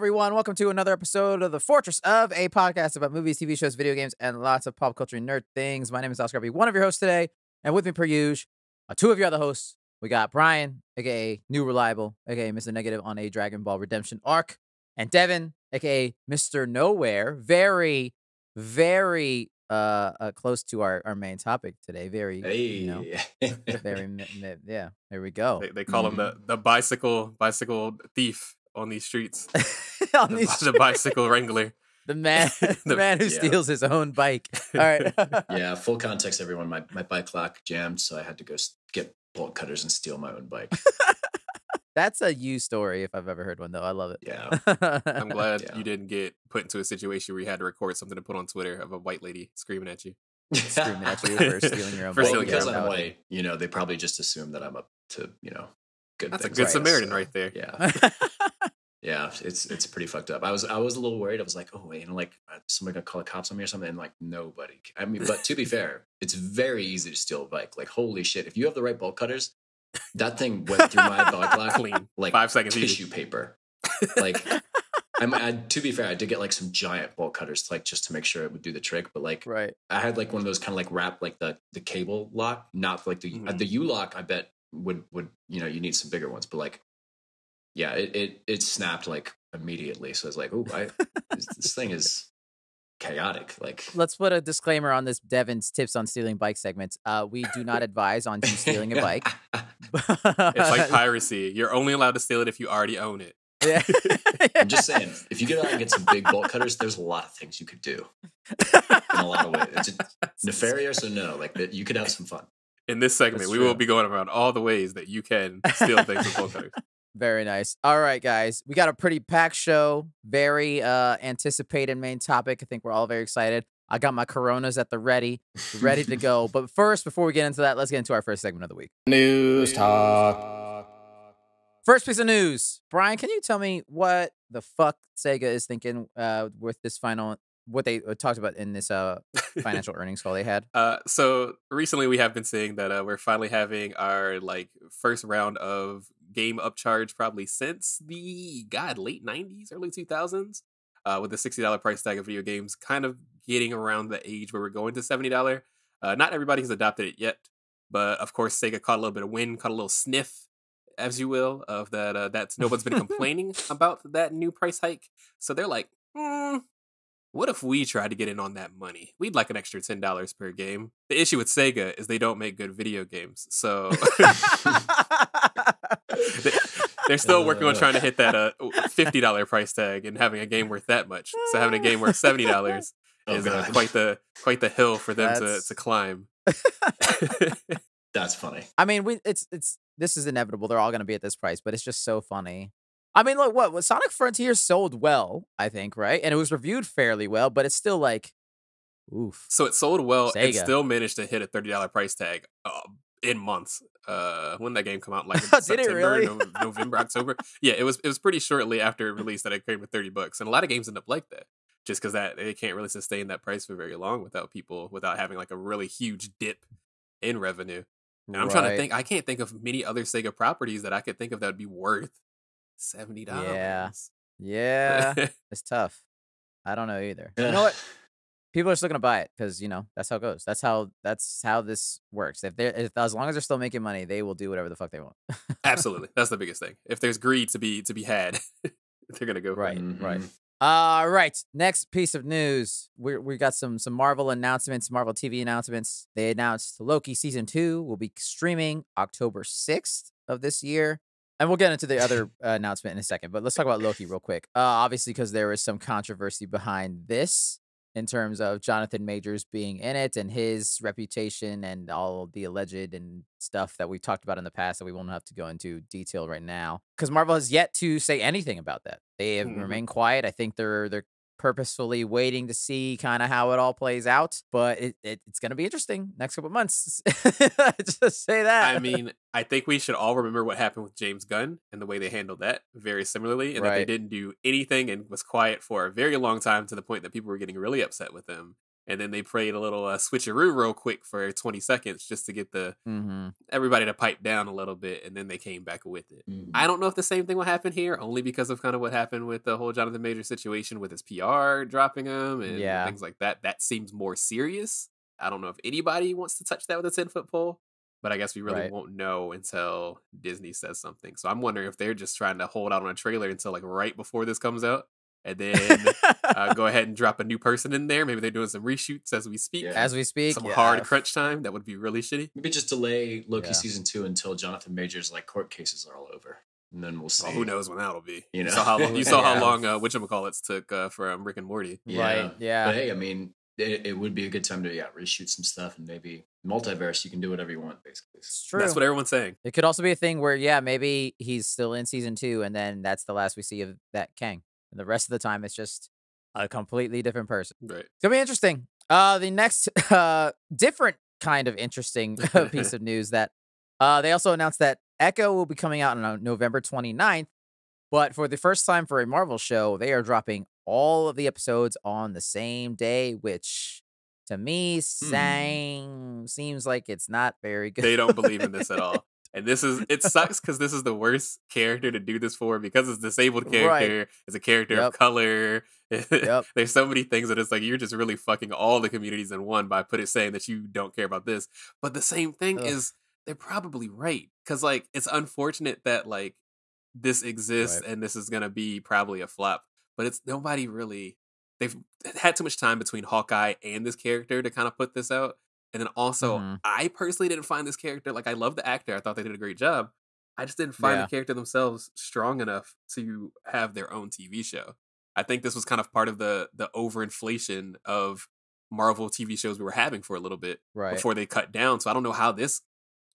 everyone. Welcome to another episode of the Fourtress of a podcast about movies, TV shows, video games, and lots of pop culture nerd things. My name is Oscar. I'll be one of your hosts today, and with me, per usual, uh, two of your other hosts. We got Brian, aka New Reliable, aka Mr. Negative on a Dragon Ball Redemption arc, and Devin, aka Mr. Nowhere. Very, very uh, uh close to our, our main topic today. Very, Hey, you know, very, yeah. There we go. They, they call him the, the bicycle bicycle thief on these streets. On The, these the bicycle wrangler. The man, the The- man who yeah. steals his own bike. All right. yeah, full context, everyone. My, my bike lock jammed, so I had to go get bolt cutters and steal my own bike. That's a you story if I've ever heard one, though. I love it. Yeah. I'm glad Yeah. you didn't get put into a situation where you had to record something to put on Twitter of a white lady screaming at you. Screaming at you for stealing your own For well, stealing because your I'm own bike. white, you know, they probably just assume that I'm up to, you know, good That's a good Right. Samaritan So, right there. Yeah. Yeah, it's it's pretty fucked up. I was I was a little worried. I was like, oh wait, you know, like uh, somebody gonna call the cops on me or something, and like nobody. I mean, but to be fair, it's very easy to steal a bike. Like holy shit, if you have the right bolt cutters, that thing went through my bike lock Clean. like Five seconds easy. tissue paper. Like, I, mean, I to be fair, I did get like some giant bolt cutters, like just to make sure it would do the trick. But like, right. I had like one of those kind of like wrap like the the cable lock, not like the uh, Mhm. the U lock. I bet would would you know you need some bigger ones, but like yeah, it it, it snapped like immediately. So I was like, oh, this, this thing is chaotic. Like Let's put a disclaimer on this Devin's tips on stealing bike segments. Uh, we do not advise on stealing a bike. It's like piracy. You're only allowed to steal it if you already own it. yeah. I'm just saying, if you get out and get some big bolt cutters, there's a lot of things you could do in a lot of ways. It's nefarious or no, like that you could have some fun. In this segment, That's we will be going around all the ways that you can steal things with bolt cutters. Very nice. All right, guys. We got a pretty packed show. Very uh anticipated main topic. I think we're all very excited. I got my coronas at the ready, ready to go. But first, before we get into that, let's get into our first segment of the week. News talk. First piece of news. Brian, can you tell me what the fuck Sega is thinking uh with this final what they uh, talked about in this uh financial earnings call they had? Uh, so recently we have been seeing that uh, we're finally having our like first round of game upcharge probably since the god late '90s, early 2000s, uh, with the sixty dollar price tag of video games kind of getting around the age where we're going to seventy dollar. Uh, not everybody has adopted it yet, but of course Sega caught a little bit of wind, caught a little sniff, as you will, of that. Uh, that's no one's been complaining about that new price hike, so they're like, hmm, what if we tried to get in on that money? We'd like an extra ten dollars per game. The issue with Sega is they don't make good video games, so they're still working on trying to hit that uh fifty dollar price tag and having a game worth that much. So having a game worth seventy dollars Oh, is uh, quite the quite the hill for them to, That's- to climb. That's funny. I mean, we it's it's this is inevitable. They're all going to be at this price, but it's just so funny. I mean, look, what, what Sonic Frontier sold well, I think, right? And it was reviewed fairly well, but it's still like, oof. so it sold well and Sega. still managed to hit a thirty dollar price tag uh, in months. Uh, when that game come out, like September, really? Nov- November, October. Yeah, it was it was pretty shortly after it released that it came with thirty bucks, and a lot of games end up like that, just because that they can't really sustain that price for very long without people without having like a really huge dip in revenue. And I'm trying to think. I can't think of many other Sega properties that I could think of that would be worth seventy dollars. Yeah. Yeah, it's tough. I don't know either. You know what? People are still gonna buy it because you know that's how it goes. That's how that's how this works. If they're if as long as they're still making money, they will do whatever the fuck they want. Absolutely, that's the biggest thing. If there's greed to be to be had, they're gonna go for Right, it. right. All right. Next piece of news. We we got some some Marvel announcements, Marvel TV announcements. They announced Loki season two will be streaming October sixth of this year, and we'll get into the other uh, announcement in a second. But let's talk about Loki real quick. Uh, obviously, because there was some controversy behind this in terms of Jonathan Majors being in it and his reputation and all the alleged and stuff that we've talked about in the past that we won't have to go into detail right now. Because Marvel has yet to say anything about that. They have Mhm. remained quiet. I think they're they're purposefully waiting to see kind of how it all plays out. But it, it it's gonna be interesting next couple months. Just say that. I mean, I think we should all remember what happened with James Gunn and the way they handled that very similarly, and that they didn't do anything and was quiet for a very long time to the point that people were getting really upset with them. And then they played a little uh, switcheroo real quick for 20 seconds just to get the Mm-hmm. everybody to pipe down a little bit, and then they came back with it. Mm. I don't know if the same thing will happen here, only because of kind of what happened with the whole Jonathan Major situation with his PR dropping him and Yeah. things like that. That seems more serious. I don't know if anybody wants to touch that with a 10 foot pole, but I guess we really Right. won't know until Disney says something. So I'm wondering if they're just trying to hold out on a trailer until like right before this comes out and then uh, go ahead and drop a new person in there. Maybe they're doing some reshoots as we speak. Yeah. As we speak, Some yeah. hard crunch time. That would be really shitty. Maybe just delay Loki Yeah. season two until Jonathan Major's like court cases are all over, and then we'll see. Oh, who knows when that'll be? You You, know? saw how long, you saw Yeah. how long uh, whatchamacallits took uh, from Rick and Morty. Right, yeah. But hey, I mean, it, it would be a good time to yeah reshoot some stuff and maybe multiverse. You can do whatever you want, basically. It's true. That's what everyone's saying. It could also be a thing where, yeah, maybe he's still in season two, and then that's the last we see of that Kang. And the rest of the time, it's just a completely different person. Right. It's gonna be interesting. Uh, the next uh different kind of interesting piece of news that uh they also announced that Echo will be coming out on uh, November 29th, but for the first time for a Marvel show, they are dropping all of the episodes on the same day, which to me sang, seems like it's not very good. They don't believe in this at all. And this is it sucks because this is the worst character to do this for because it's disabled Right. character, it's a character Yep. of color. Yep. There's so many things that it's like you're just really fucking all the communities in one by put it saying that you don't care about this. But the same thing Ugh. is they're probably right. Cause like it's unfortunate that like this exists Right. and this is gonna be probably a flop. But it's nobody really they've had too much time between Hawkeye and this character to kind of put this out. And then also, Mhm. I personally didn't find this character like I love the actor. I thought they did a great job. I just didn't find Yeah. the character themselves strong enough to have their own TV show. I think this was kind of part of the the overinflation of Marvel TV shows we were having for a little bit right. before they cut down. So I don't know how this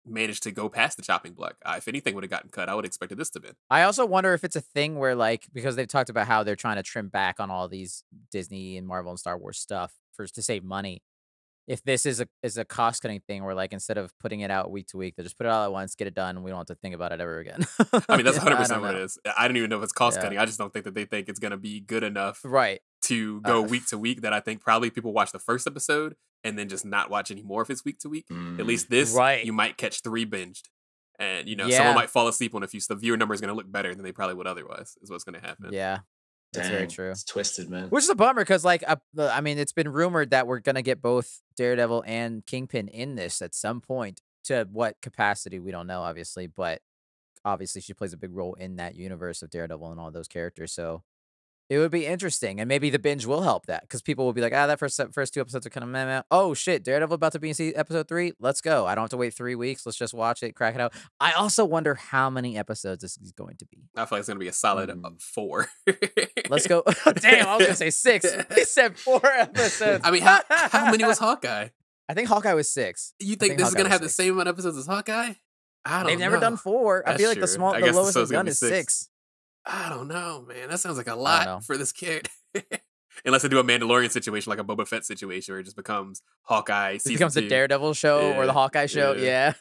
managed to go past the chopping block. Uh, if anything would have gotten cut, I would have expected this to be. I also wonder if it's a thing where, like, because they've talked about how they're trying to trim back on all these Disney and Marvel and Star Wars stuff for to save money. If this is a is a cost cutting thing where, like, instead of putting it out week to week, they just put it all at once, get it done, and we don't have to think about it ever again. I mean, that's 100 I percent don't what it know. is. I don't even know if it's cost Yeah. cutting. I just don't think that they think it's going to be good enough Right. to go Uh, week to week. That I think probably people watch the first episode and then just not watch anymore if it's week to week. At Mm. least this, Right. you might catch three binged, and you know Yeah. someone might fall asleep on a few. So the viewer number is going to look better than they probably would otherwise. Is what's going to happen. Yeah. That's very true. It's twisted, man. Which is a bummer because, like, uh, I mean, it's been rumored that we're gonna get both Daredevil and Kingpin in this at some point. To what capacity, we don't know, obviously, but obviously she plays a big role in that universe of Daredevil and all those characters. So it would be interesting, and maybe the binge will help that because people will be like, ah, that first first two episodes are kind of meh, meh. Oh shit, Daredevil about to be in se- episode three. Let's go. I don't have to wait three weeks. Let's just watch it, crack it out. I also wonder how many episodes this is going to be. I feel like it's going to be a solid uh, Mm. four. Let's go. Damn, I was gonna say six. He said four episodes. I mean, how, how many was Hawkeye? I think Hawkeye was six. You think, think this is going to was have the same amount of episodes as Hawkeye? I don't know. They've never done four. I feel like the true. small, the guess the lowest show's they've done is six. six. I don't know, man. That sounds like a lot for this kid. Unless they do a Mandalorian situation, like a Boba Fett situation, where it just becomes Hawkeye. It season becomes the. Daredevil show or the Hawkeye show. yeah.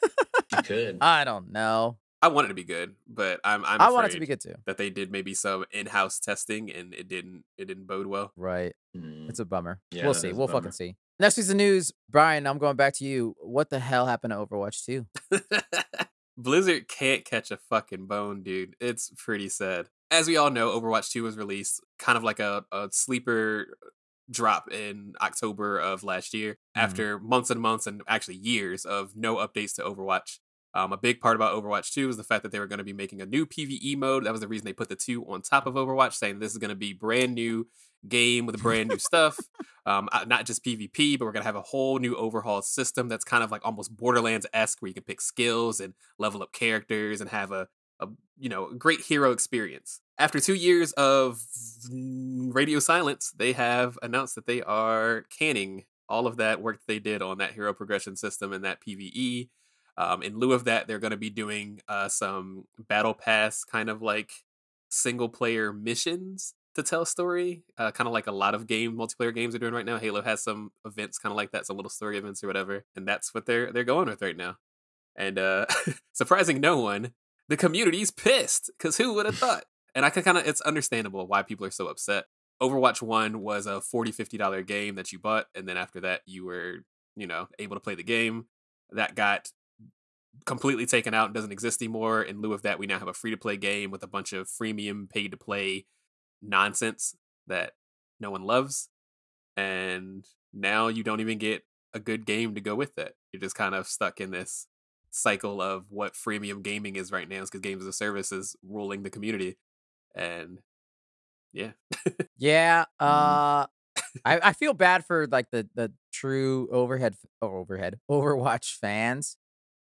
Yeah, You could. I don't know. I want it to be good, but I'm I'm i want it to be good too. that they did maybe some in-house testing and it didn't it didn't bode well. Right. Mm. It's a bummer. Yeah, we'll see. We'll bummer. fucking see. Next piece of news, Brian. I'm going back to you. What the hell happened to Overwatch 2? Blizzard can't catch a fucking bone, dude. It's pretty sad. As we all know, Overwatch 2 was released kind of like a, a sleeper drop in October of last year Mhm. after months and months and actually years of no updates to Overwatch. Um, a big part about Overwatch 2 was the fact that they were going to be making a new PvE mode. That was the reason they put the two on top of Overwatch, saying this is going to be brand new game with brand new stuff. Um, uh, not just PvP, but we're going to have a whole new overhauled system that's kind of like almost Borderlands esque, where you can pick skills and level up characters and have a, a you know great hero experience. After two years of radio silence, they have announced that they are canning all of that work that they did on that hero progression system and that PVE. Um, in lieu of that, they're going to be doing uh, some battle pass kind of like single player missions to tell story, uh, kind of like a lot of game multiplayer games are doing right now. Halo has some events kind of like that, some little story events or whatever, and that's what they're they're going with right now. And uh, surprising no one, the community's pissed because who would have thought? And I can kind of it's understandable why people are so upset. Overwatch 1 was a 40 50 dollar game that you bought and then after that you were, you know, able to play the game. That got completely taken out and doesn't exist anymore. In lieu of that, we now have a free to play game with a bunch of freemium paid to play nonsense that no one loves. And now you don't even get a good game to go with it. You're just kind of stuck in this cycle of what freemium gaming is right now because games as a service is ruling the community. And yeah. Yeah. Uh I, I feel bad for like the the true overhead overhead Overwatch fans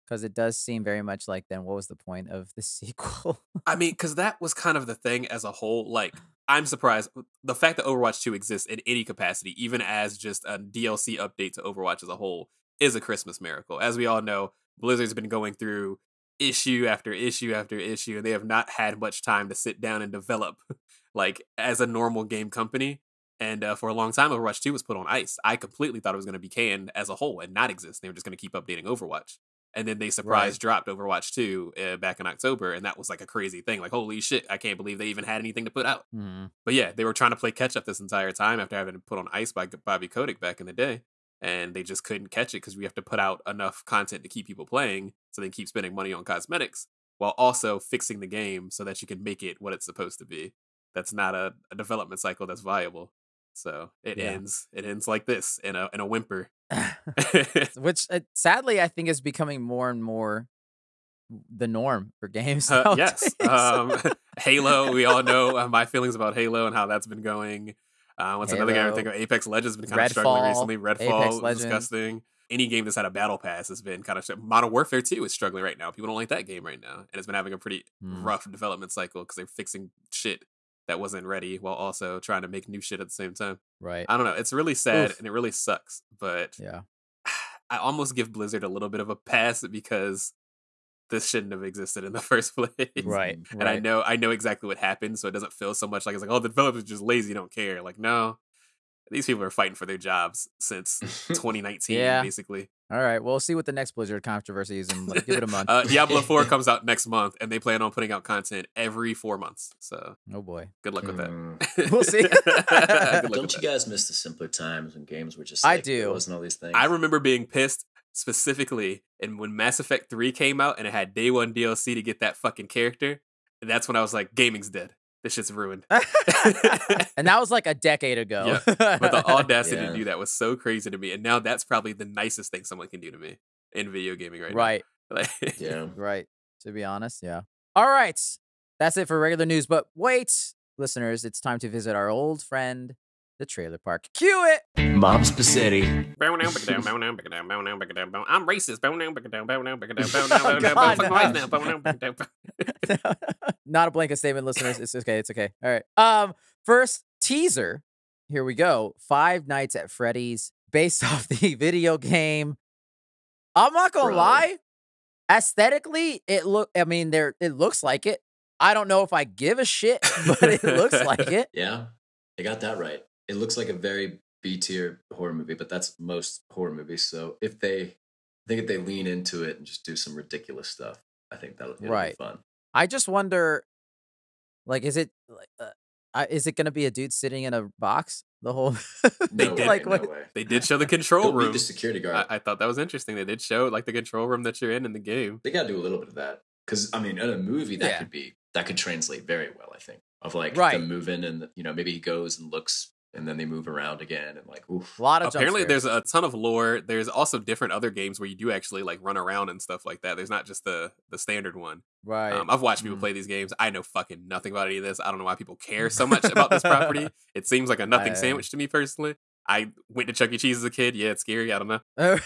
because it does seem very much like then what was the point of the sequel? I mean, because that was kind of the thing as a whole. Like, I'm surprised the fact that Overwatch 2 exists in any capacity, even as just a DLC update to Overwatch as a whole, is a Christmas miracle. As we all know, Blizzard's been going through issue after issue after issue, and they have not had much time to sit down and develop, like, as a normal game company. And uh, for a long time, Overwatch 2 was put on ice. I completely thought it was going to be canned as a whole and not exist. They were just going to keep updating Overwatch and then they surprise Right. dropped Overwatch 2 uh, back in October, and that was like a crazy thing. Like, holy shit, I can't believe they even had anything to put out. Mhm. But yeah, they were trying to play catch up this entire time after having put on ice by Bobby Kotick back in the day, and they just couldn't catch it because we have to put out enough content to keep people playing, so they keep spending money on cosmetics while also fixing the game so that you can make it what it's supposed to be. That's not a, a development cycle that's viable. So it Yeah. ends. It ends like this in a in a whimper. Which uh, sadly I think is becoming more and more the norm for games. Uh, yes. Um, Halo, we all know uh, my feelings about Halo and how that's been going. Uh, what's another game I think of? Apex Legends has been kind of struggling recently. Redfall is disgusting. Any game that's had a battle pass has been kind of Modern Warfare 2 is struggling right now. People don't like that game right now, and it's been having a pretty Hmm. rough development cycle because they're fixing shit that wasn't ready while also trying to make new shit at the same time. right. I don't know. It's really sad Oof. and it really sucks, but Yeah. I almost give Blizzard a little bit of a pass because this shouldn't have existed in the first place. Right. And I know I know exactly what happened, so it doesn't feel so much like it's like, oh, the developers are just lazy, don't care. Like, no. These people are fighting for their jobs since 2019, Yeah. basically. All right. We'll see what the next Blizzard controversy is and like, give it a month. uh, Diablo 4 comes out next month, and they plan on putting out content every four months. So oh boy. good luck with that. Mm. We'll see. Good luck with Don't you that. guys miss the simpler times when games were just I like, there do. wasn't all these things? I remember being pissed specifically and when Mass Effect 3 came out and it had day one DLC to get that fucking character. That's when I was like, gaming's dead. This shit's ruined. and that was like a decade ago. But the audacity Yeah. to do that was so crazy to me. And now that's probably the nicest thing someone can do to me in video gaming right, right. now. Like, Yeah. Right. To be honest, yeah. All right. That's it for regular news. But wait, listeners, it's time to visit our old friend, the trailer park. Cue it. Mom Spaghetti. I'm racist. Oh, God, Fuck my wife no. now. Not a blanket statement, listeners. It's okay. It's okay. All right. Um, first teaser. Here we go. Five Nights at Freddy's, based off the video game. I'm not gonna Bro. lie. Aesthetically, it look. I mean, there. It looks like it. I don't know if I give a shit, but it looks like it. Yeah. They got that right. It looks like a very B tier horror movie, but that's most horror movies. So if they, I think if they lean into it and just do some ridiculous stuff, I think that'll it'll Right. be fun. I just wonder, like, is it like, uh, is it gonna be a dude sitting in a box the whole? They No did- way, like no what? way. They did show the control Don't room. the security guard. I, I thought that was interesting. They did show like the control room that you're in in the game. they got to do a little bit of that because I mean, in a movie that Yeah. could be that could translate very well. I think of like Right. them moving and you know maybe he goes and looks and then they move around again and like oof. A lot of Apparently, there's a ton of lore. There's also different other games where you do actually like run around and stuff like that. There's not just the the standard one. right. Um, I've watched people Mm. play these games. I know fucking nothing about any of this. I don't know why people care so much about this property. It seems like a nothing I- sandwich to me personally. I went to Chuck E. Cheese as a kid. Yeah, it's scary. I don't know.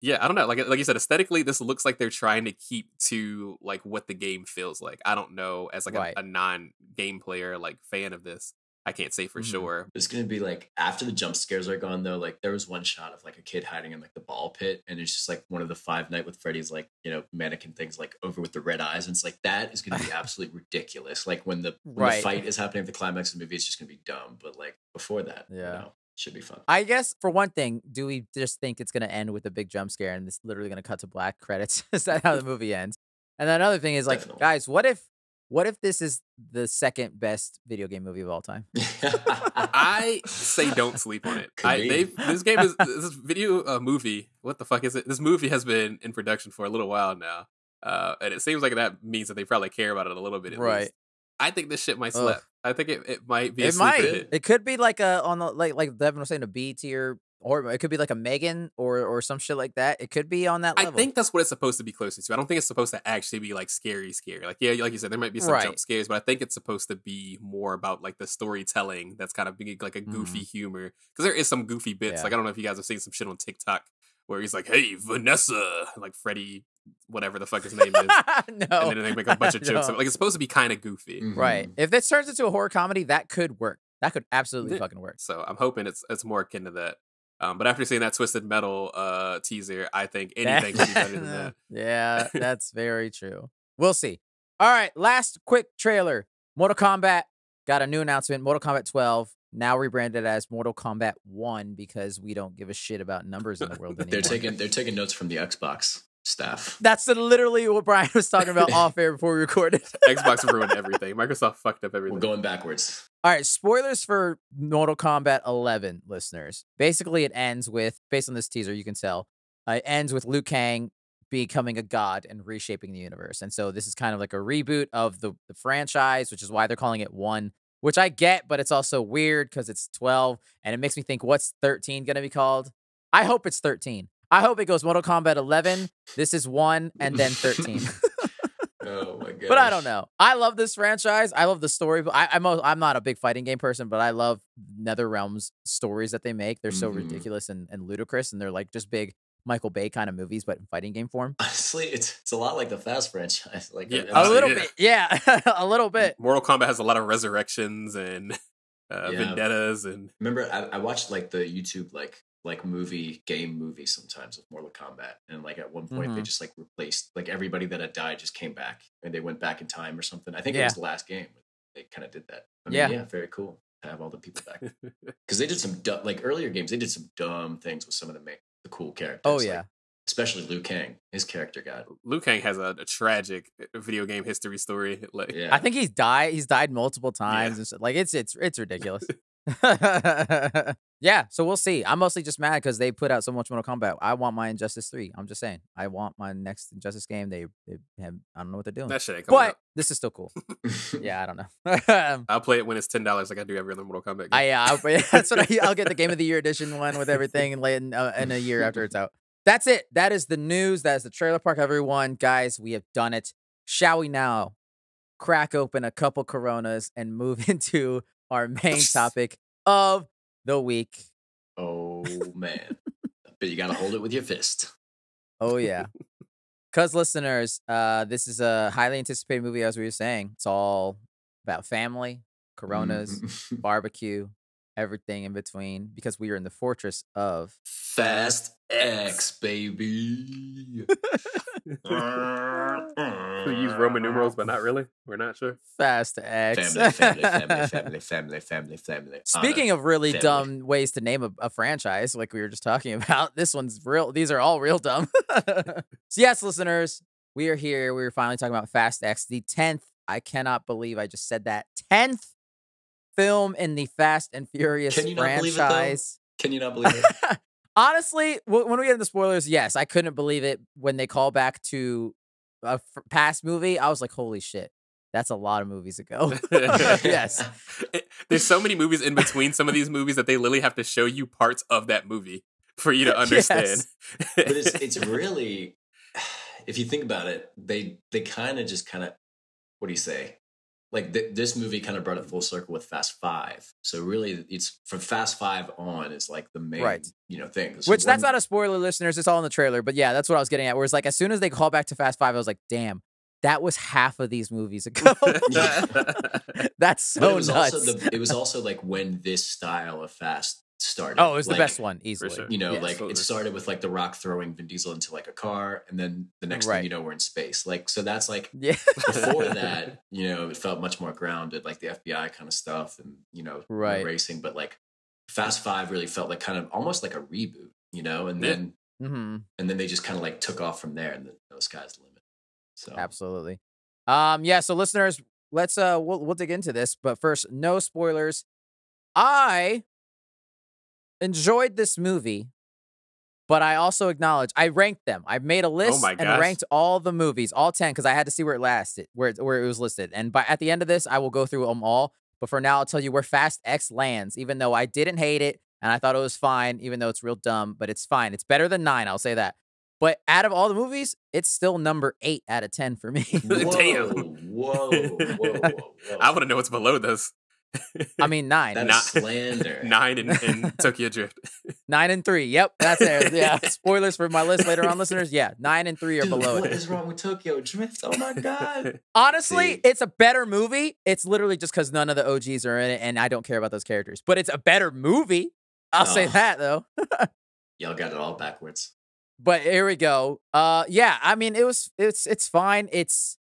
Yeah, I don't know. Like like you said, aesthetically, this looks like they're trying to keep to like what the game feels like. I don't know as like Right. a, a non game player like fan of this. I can't say for Mhm. sure. It's gonna be like after the jump scares are gone though. Like there was one shot of like a kid hiding in like the ball pit, and it's just like one of the Five Night with Freddy's like you know mannequin things like over with the red eyes, and it's like that is gonna be absolutely ridiculous. Like when the when Right. the fight is happening at the climax of the movie, it's just gonna be dumb. But like before that, Yeah. you know, should be fun. I guess for one thing, do we just think it's gonna end with a big jump scare and it's literally gonna cut to black credits? is that how the movie ends? And then another thing is like, Definitely. guys, what if What if this is the second best video game movie of all time? I say don't sleep on it. I this game is this video uh, movie. What the fuck is it? This movie has been in production for a little while now, uh, and it seems like that means that they probably care about it a little bit. At Right. Least. I think this shit might Ugh. I think it, it might be. it sleeper might. hit. It could be like a on the like like Devin was saying a B tier, or it could be like a Megan or or some shit like that. It could be on that I think that's what it's supposed to be closer to. I don't think it's supposed to actually be like scary, scary. Like yeah, like you said, there might be some Right. jump scares, but I think it's supposed to be more about like the storytelling. That's kind of being like a goofy humor because there is some goofy bits. Mm-hmm. Yeah. Like I don't know if you guys have seen some shit on TikTok where he's like, "Hey, Vanessa," like Freddy, whatever the fuck his name is, no, and then they make a bunch of jokes. No. Like it's supposed to be kind of goofy. Right. If this turns into a horror comedy, that could work. That could absolutely Yeah. fucking work. So I'm hoping it's it's more akin to that. Um, but after seeing that Twisted Metal uh, teaser, I think anything could be better than that. yeah, that's very true. We'll see. All right, last quick trailer. Mortal Kombat got a new announcement. Mortal Kombat 12 now rebranded as Mortal Kombat 1 because we don't give a shit about numbers in the world anymore. They're taking they're taking notes from the Xbox staff. That's literally what Brian was talking about off air before we recorded. Xbox ruined everything. Microsoft fucked up everything. We're going backwards. All right, spoilers for Mortal Kombat 11 listeners. Basically, it ends with, based on this teaser, you can tell, uh, it ends with Liu Kang becoming a god and reshaping the universe. And so this is kind of like a reboot of the, the franchise, which is why they're calling it one, which I get, but it's also weird because it's 12 and it makes me think, what's 13 going to be called? I hope it's 13. I hope it goes Mortal Kombat 11. This is one and then 13. Oh my god. But I don't know. I love this franchise. I love the story. I, I'm a, I'm not a big fighting game person, but I love NetherRealm's stories that they make. They're so Mhm. ridiculous and, and ludicrous, and they're like just big Michael Bay kind of movies, but in fighting game form. Honestly, it's it's a lot like the Fast franchise. Like Yeah. A little yeah. bit, yeah, a little bit. Mortal Kombat has a lot of resurrections and uh, Yeah. vendettas and Remember, I, I watched like the YouTube like like movie game movie sometimes of Mortal Kombat, and like at one point they Mhm. just like replaced like everybody that had died just came back and they went back in time or something. I think it was the last game. They kind of did that. I mean, Yeah. yeah, very cool to have all the people back because they did some du- like earlier games. They did some dumb things with some of the ma- the cool characters. Oh like, yeah, especially Liu Kang. His character got Liu Kang has a, a tragic uh, video game history story. Like, yeah. I think he's died. He's died multiple times, and so, like it's it's it's ridiculous. yeah, so we'll see. I'm mostly just mad because they put out so much Mortal Kombat. I want my Injustice Three. I'm just saying. I want my next Injustice game. They they have I don't know what they're doing, that shit ain't coming but out. this is still cool. yeah, I don't know. I'll play it when it's ten dollars, like I do every other Mortal Kombat game. I yeah, I'll, that's what I, I'll get the Game of the Year edition one with everything and lay in, uh, in a year after it's out. That's it. That is the news. That is the trailer park. Everyone, guys, we have done it. Shall we now crack open a couple Coronas and move into our main topic of the week? oh man, but you got to hold it with your fist. Oh yeah. Cuz listeners, uh this is a highly anticipated movie as we were saying. It's all about family, Coronas, Mhm. barbecue, everything in between because we are in the fortress of Fast X, baby. Who use Roman numerals, but not really. We're not sure. Fast X. Family, family, family, family, family, family, family. Speaking of really family. dumb ways to name a, a franchise, like we were just talking about, this one's real. These are all real dumb. so, yes, listeners, we are here. We are finally talking about Fast X, the 10th. I cannot believe I just said that. 10th film in the Fast and Furious Can you not believe it, franchise. Can you not believe it? Honestly, when we get into spoilers, yes, I couldn't believe it when they call back to a f- past movie. I was like, holy shit, that's a lot of movies ago. yes. It- There's so many movies in between some of these movies that they literally have to show you parts of that movie for you to understand. but it's it's really, if you think about it, they they kind of just kind of, what do you say? Like th- this movie kind of brought it full circle with Fast Five. So really, it's from Fast Five on is like the main Right. you know thing. So Which that's not a spoiler, listeners. It's all in the trailer. But yeah, that's what I was getting at. Whereas like as soon as they call back to Fast Five, I was like, damn, that was half of these movies ago. that's But so it was nuts. also the it was also like when this style of Fast started. oh, it was the best one easily. sure. You know, Yes. like Absolutely. it started with like The Rock throwing Vin Diesel into like a car, and then the next Right. thing you know, we're in space. Like, so that's like Yeah. before that, you know, it felt much more grounded, like the FBI kind of stuff, and you know, Right. racing. But like Fast Five really felt like kind of almost like a reboot, you know, and Yeah. then hmm and then they just kind of like took off from there, and the, the sky's the limit. So Absolutely. Um, yeah, so listeners, let's uh we'll we'll dig into this, but first, no spoilers. I enjoyed this movie, but I also acknowledge I ranked them. I made a oh list Oh and ranked all the movies, all ten, because I had to see where it lasted, where it, where it was listed. And by at the end of this, I will go through them all. But for now, I'll tell you where Fast X lands, even though I didn't hate it and I thought it was fine, even though it's real dumb, but it's fine. It's better than nine, I'll say that. But out of all the movies, it's still number eight out of ten for me. Whoa, Damn. whoa, whoa, whoa, whoa. I want to know what's below this. I mean nine. That Not- is slander. Nine in, in Tokyo Drift. Nine and three. Yep, that's it. Yeah. Spoilers for my list later on, listeners. Yeah, nine and three are Dude, below what it. is wrong with Tokyo Drift? Oh my god. Honestly, See. it's a better movie. It's literally just because none of the OGs are in it, and I don't care about those characters. But it's a better movie. I'll say that though. Y'all got it all backwards. But here we go. Uh, yeah. I mean, it was. It's. It's fine. It's.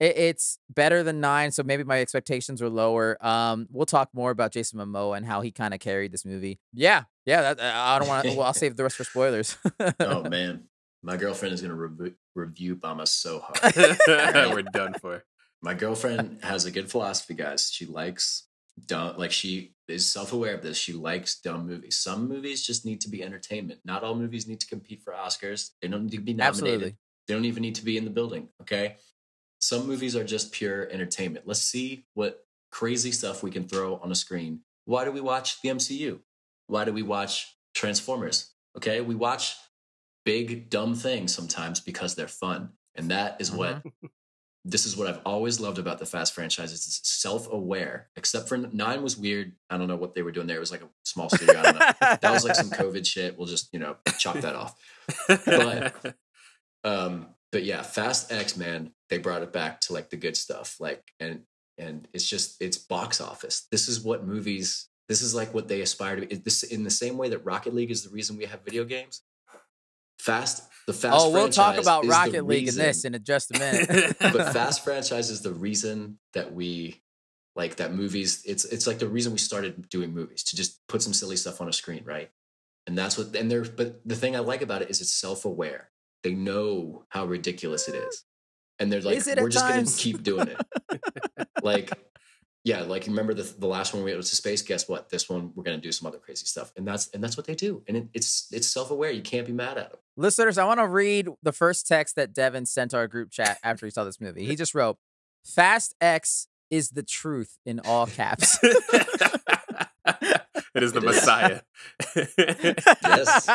It, it's better than nine, so maybe my expectations were lower. Um, we'll talk more about Jason Momoa and how he kind of carried this movie. Yeah, yeah. That, I don't want to. Well, I'll save the rest for spoilers. Oh man. My girlfriend is gonna rev- review bomb us so hard. We're done for. My girlfriend has a good philosophy, guys. She likes dumb, like she is self-aware of this. She likes dumb movies. Some movies just need to be entertainment. Not all movies need to compete for Oscars. They don't need to be nominated. Absolutely. They don't even need to be in the building. Okay. Some movies are just pure entertainment. Let's see what crazy stuff we can throw on a screen. Why do we watch the MCU? Why do we watch Transformers? Okay. We watch big, dumb things sometimes because they're fun. And that is what this is what I've always loved about the Fast franchises. It's self-aware. Except for nine was weird. I don't know what they were doing there. It was like a small studio. I don't know. That was like some COVID shit. We'll just, you know, chop that off. But- Um, but yeah, Fast X, man, they brought it back to like the good stuff. Like, and and it's just it's box office. This is what movies. This is like what they aspire to be. This in the same way that Rocket League is the reason we have video games. Fast, the Fast. oh, we'll talk about Rocket League in this in just a minute. but Fast franchise is the reason that we like that movies. It's it's like the reason we started doing movies to just put some silly stuff on a screen, right? And that's what. And they're but the thing I like about it is it's self aware. They know how ridiculous it is, and they're like, we're just times?" gonna keep doing it. like, yeah, like remember the the last one we went to space. Guess what? This one we're gonna do some other crazy stuff, and that's and that's what they do. And it, it's it's self aware. You can't be mad at them. Listeners, I want to read the first text that Devin sent to our group chat after he saw this movie. He just wrote, Fast X is the truth in all caps. it is the It is. Messiah. Yes.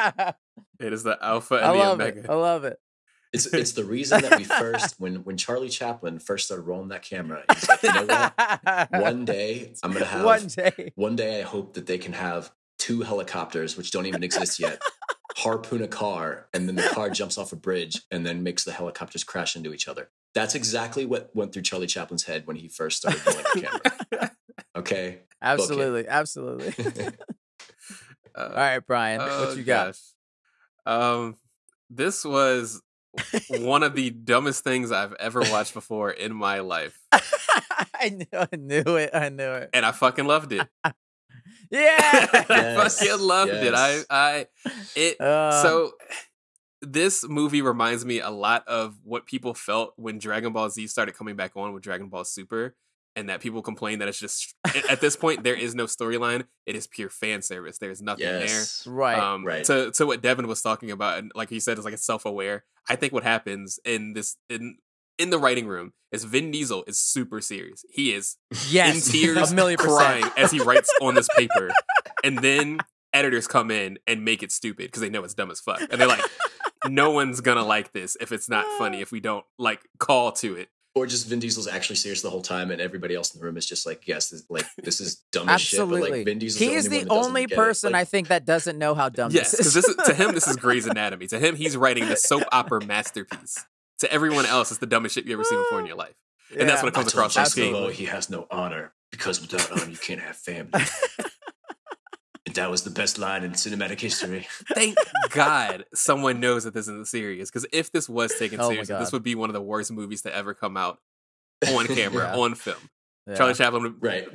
it is the Alpha and I the love it. Omega. I love it. It's it's the reason that we first when when Charlie Chaplin first started rolling that camera. He's like, you know what? One day I'm gonna have One day. one day I hope that they can have two helicopters which don't even exist yet. Harpoon a car and then the car jumps off a bridge and then makes the helicopters crash into each other. That's exactly what went through Charlie Chaplin's head when he first started rolling the camera. Okay. Absolutely. Absolutely. Uh, All right, Brian, oh, what you got? gosh. Um, this was one of the dumbest things I've ever watched before in my life, I knew, I knew it. I knew it. and I fucking loved it. Yeah. I Yes, fucking loved it. I. I, it. Uh, so, this movie reminds me a lot of what people felt when Dragon Ball Z started coming back on with Dragon Ball Super, and that people complain that it's just at- at this point there is no storyline. It is pure fan service. There is nothing there. Right. um, right. To to what Devin was talking about, and like he said, is like it's self aware. I think what happens in this in in the writing room is Vin Diesel is super serious. He is yes. in tears, a million crying as he writes on this paper, and then editors come in and make it stupid because they know it's dumb as fuck, and they're like, "No one's gonna like this if it's not funny if we don't like call to it." Or just Vin Diesel's actually serious the whole time, and everybody else in the room is just like, "Yes, this, like this is dumb as shit." But Absolutely. like Vin Diesel's he is the the only, only doesn't get it. person Like, I think that doesn't know how dumb Yes, this because is. this is to him this is Grey's Anatomy. To him, he's writing the soap opera masterpiece. To everyone else, it's the dumbest shit you ever seen before in your life. and that's what when it I comes told across on Jason screen. Momoa he has no honor because without honor you can't have family. and that was the best line in cinematic history. Thank God someone knows that this isn't serious. Because if this was taken Oh seriously, this would be one of the worst movies to ever come out on camera, Yeah. on film. Yeah. Charlie Chaplin Right.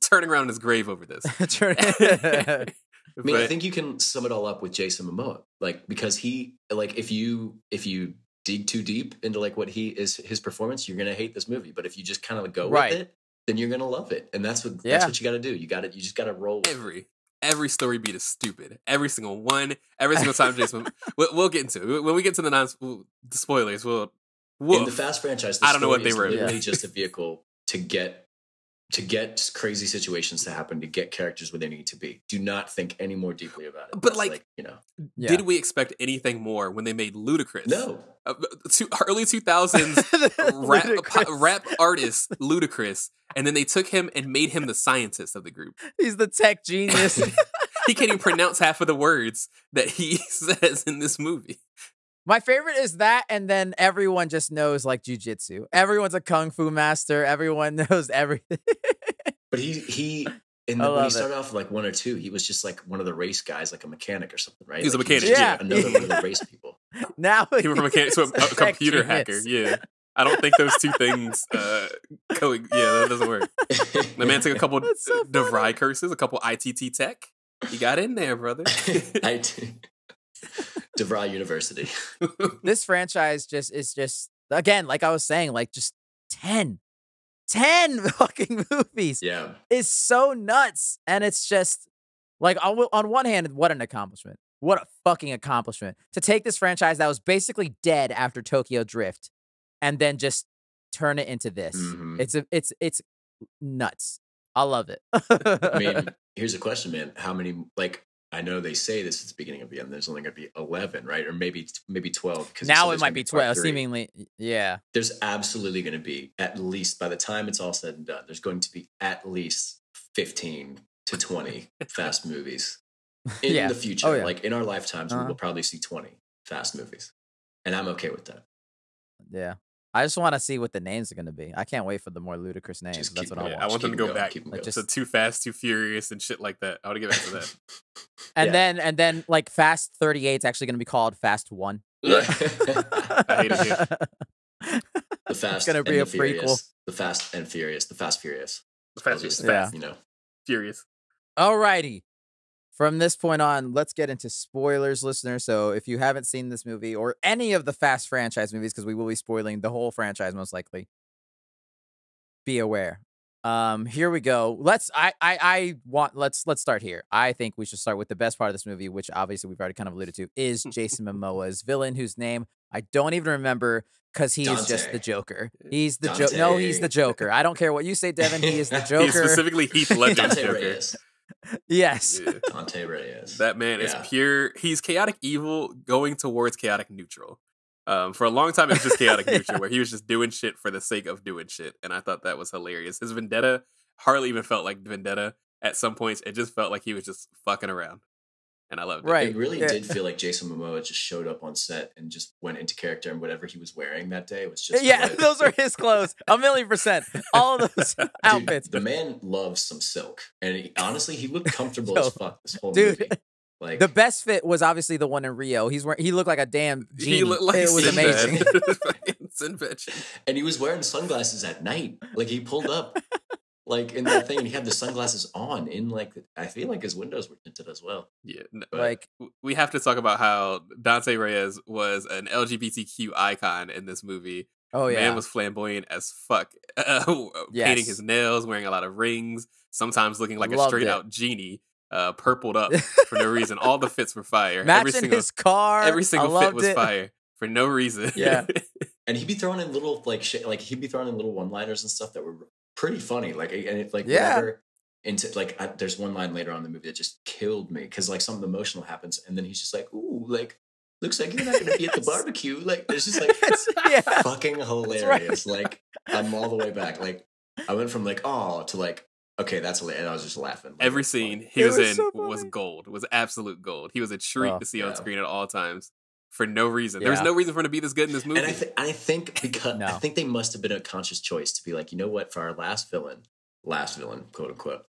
turning around in his grave over this. Turn- I mean, I think you can sum it all up with Jason Momoa, like because he, like, if you if you dig too deep into like what he is his performance, you're gonna hate this movie. But if you just kind of go Right. with it, then you're gonna love it. And that's what Yeah. that's what you got to do. You got to you just got to roll. With it. every every story beat is stupid. Every single one. Every single time, Jason. We'll, we'll get into it. when we get to the non the spoilers. We'll. we'll in the Fast franchise, the I don't know what they were- Literally Yeah. just a vehicle to get to get crazy situations to happen to get characters where they need to be. Do not think any more deeply about it. But, That's like- you know, Yeah. Did we expect anything more when they made Ludacris? no. Uh, two, early 2000s rap, Ludacris. rap artist Ludacris, and then they took him and made him the scientist of the group. He's the tech genius. He can't even pronounce half of the words that he says in this movie. My favorite is that, and then everyone just knows like jujitsu. Everyone's a kung fu master. Everyone knows everything. But he he in I the, when he love it. started off like one or two, he was just like one of the race guys, like a mechanic or something, right? He was a mechanic, just yeah. another one of the race people. now He went from a, mechanic to a, a computer hacker. Yeah. I don't think those two things uh go yeah, that doesn't work. The man took a couple That's so DeVry curses, a couple ITT tech. He got in there, brother. I DeVry University. This franchise just is just again, like I was saying, like just 10, 10 fucking movies. Yeah. is so nuts. And it's just like on, on one hand, what an accomplishment. What a fucking accomplishment to take this franchise that was basically dead after Tokyo Drift and then just turn it into this. Mhm. It's a it's it's nuts. I love it. I mean, here's a question, man. How many like I know they say this is the beginning of the end. There's only going to be 11, right? Or maybe maybe 12. Because now it might be 12, seemingly. Yeah. There's absolutely going to be at least by the time it's all said and done. There's going to be at least 15 to 20 fast movies in Yeah. the future. Oh, yeah. Like in our lifetimes, Uh-huh. we will probably see 20 fast movies, and I'm okay with that. Yeah. I just want to see what the names are going to be. I can't wait for the more ludicrous names. Just That's keep what I going. Yeah, want. I want them to go going, back Like, just- to Too Fast, Too Furious, and shit like that. I want to get back to that. and Yeah. then and then like Fast 38 is actually going to be called Fast 1. I hate it the fast gonna and be the a prequel. furious, the fast and furious, the fast furious. The Fast, I'll Yeah. you know. Furious. Alrighty. From this point on, let's get into spoilers, listener. So if you haven't seen this movie or any of the Fast franchise movies, because we will be spoiling the whole franchise most likely, be aware. Um, here we go. Let's I I I want let's let's start here. I think we should start with the best part of this movie, which obviously we've already kind of alluded to, is Jason Momoa's villain, whose name I don't even remember because he is just the Joker. He's the Joker. No, he's the Joker. I don't care what you say, Devin. He is the Joker. He's specifically Heath Ledger's Joker. Reyes. Yes. Yeah. Dante Reyes. That man is pure. He's chaotic evil going towards chaotic neutral. Um, for a long time, it was just chaotic Yeah. neutral, where he was just doing shit for the sake of doing shit, and I thought that was hilarious. His vendetta hardly even felt like vendetta. At some points, it just felt like he was just fucking around, and I loved it. Right. It really Yeah. did feel like Jason Momoa just showed up on set and just went into character, and whatever he was wearing that day was just yeah, what- those are his clothes. A million percent. All of those Dude, outfits. the man loves some silk, and he, honestly, he looked comfortable Yo, as fuck this whole dude, movie. Like The best fit was obviously the one in Rio. He's wearing, he looked like a damn genie. He looked like it was Sinbad. amazing. Fucking Sinbad. and he was wearing sunglasses at night. Like he pulled up, like in that thing, and he had the sunglasses on. In like, I feel like his windows were tinted as well. Yeah, But like we have to talk about how Dante Reyes was an LGBTQ icon in this movie. oh yeah. Man was flamboyant as fuck. Uh, painting his nails, wearing a lot of rings, sometimes looking like a straight it. out genie, uh, purpled up for no reason. All the fits were fire. every Matching single his car. every single fit was it. fire for no reason. Yeah. And he'd be throwing in little like shit, like he'd be throwing in little one-liners and stuff that were pretty funny. Like and it like Yeah. whenever into like I, there's one line later on in the movie that just killed me because like something emotional happens, and then he's just like, "Ooh, like looks like you're not going to be at the barbecue." Like there's just like It's- yeah. fucking hilarious. Like I'm all the way back. Like I went from like oh to like okay, that's hilarious. And I was just laughing. Like, Every that's funny. scene he was, was in so was gold, was absolute gold. He was a treat Oh, to see on yeah. screen at all times for no reason. There was no reason for him to be this good in this movie. And I, th- I think because I think they must have been a conscious choice to be like, you know what, for our last villain, last villain, quote unquote,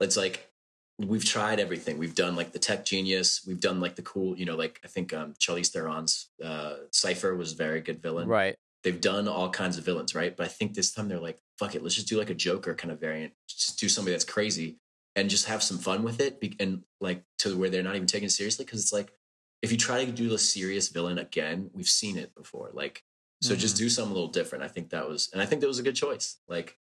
it's like we've tried everything. We've done like the tech genius. We've done like the cool, you know, like I think um, Charlize Theron's uh, Cipher was a very good villain. Right. They've done all kinds of villains, right? But I think this time they're like, fuck it, let's just do like a Joker kind of variant. Just do somebody that's crazy and just have some fun with it, be- and like to where they're not even taking it seriously because it's like if you try to do the serious villain again, we've seen it before. Like, so just Mm-hmm. do something a little different. I think that was, and I think that was a good choice. Like,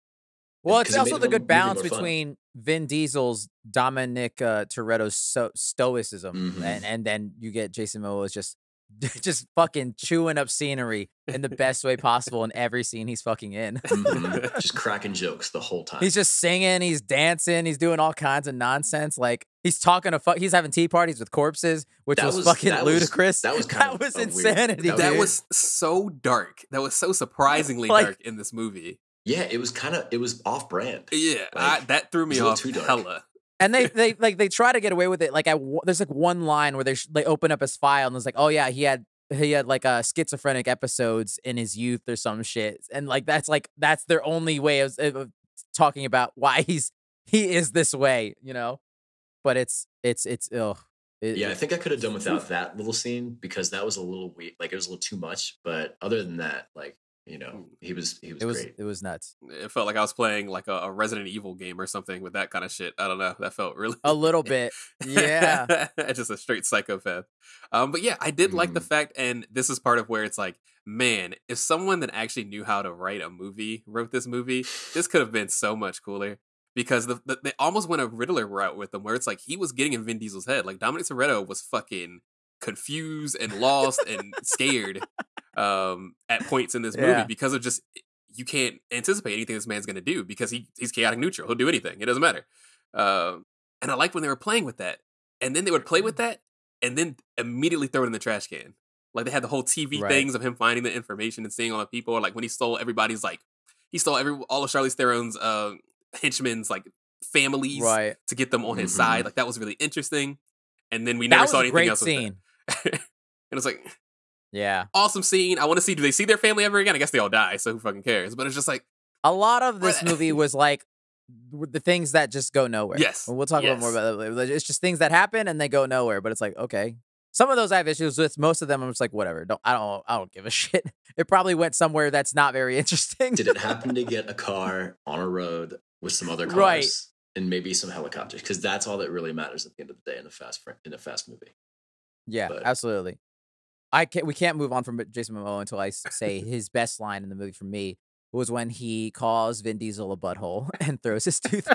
Well, it's also made the good balance more fun. between Vin Diesel's Dominic uh, Toretto's so- stoicism, Mhm. and and then you get Jason Momoa's just just fucking chewing up scenery in the best way possible in every scene he's fucking in. mhm, just cracking jokes the whole time. He's just singing, he's dancing, he's doing all kinds of nonsense. Like he's talking to fuck, he's having tea parties with corpses, which was, was- fucking that was- ludicrous. that was kind of was a weird- insanity. that that dude. was so dark. That was so surprisingly Like- dark in this movie. yeah, it was kind of, it was off brand. Yeah, I, that threw me it's a little off too dark. hella. And they they like they try to get away with it. Like I there's like one line where they sh- they open up his file and it's like, oh yeah, he had he had like uh schizophrenic episodes in his youth or some shit, and like that's like that's their only way of, of talking about why he's he is this way, you know. But it's it's it's ugh. It- Yeah, I think I could have done without that little scene because that was a little weird. Like it was a little too much. But other than that, like you know, he was he was, it was great. it was nuts. It felt like I was playing like a, a Resident Evil game or something with that kind of shit. I don't know. That felt really A little bit, yeah. just a straight psychopath. Um, but yeah, I did like the Mhm. fact, and this is part of where it's like, man, if someone that actually knew how to write a movie wrote this movie, this could have been so much cooler. Because the, the, they almost went a Riddler route with them, where it's like he was getting in Vin Diesel's head. Like Dominic Toretto was fucking confused and lost and scared um, at points in this movie Yeah. because of just you can't anticipate anything this man's going to do because he he's chaotic neutral. He'll do anything. It doesn't matter. Um, and I like when they were playing with that, and then they would play with that, and then immediately throw it in the trash can. Like they had the whole TV Right. things of him finding the information and seeing all the people. Or like when he stole everybody's like he stole every all of Charlize Theron's uh, henchmen's like families Right. to get them on his Mhm. side. Like that was really interesting. And then we That never saw anything else. with scene. and it's like Yeah. awesome scene. I want to see. Do they see their family ever again? I guess they all die. So who fucking cares? But it's just like A lot of this movie was like the things that just go nowhere. Yes, And We'll talk about more about that later. It's just things that happen and they go nowhere, but it's like, okay. Some of those I have issues with. Most of them I'm just like, whatever. Don't I don't I don't give a shit. It probably went somewhere that's not very interesting. Did it happen to get a car on a road with some other cars Right. and maybe some helicopters? Because that's all that really matters at the end of the day in a fast in a fast movie. Yeah, but- absolutely. I can't we can't move on from Jason Momoa until I say his best line in the movie for me was when he calls Vin Diesel a butthole and throws his tooth.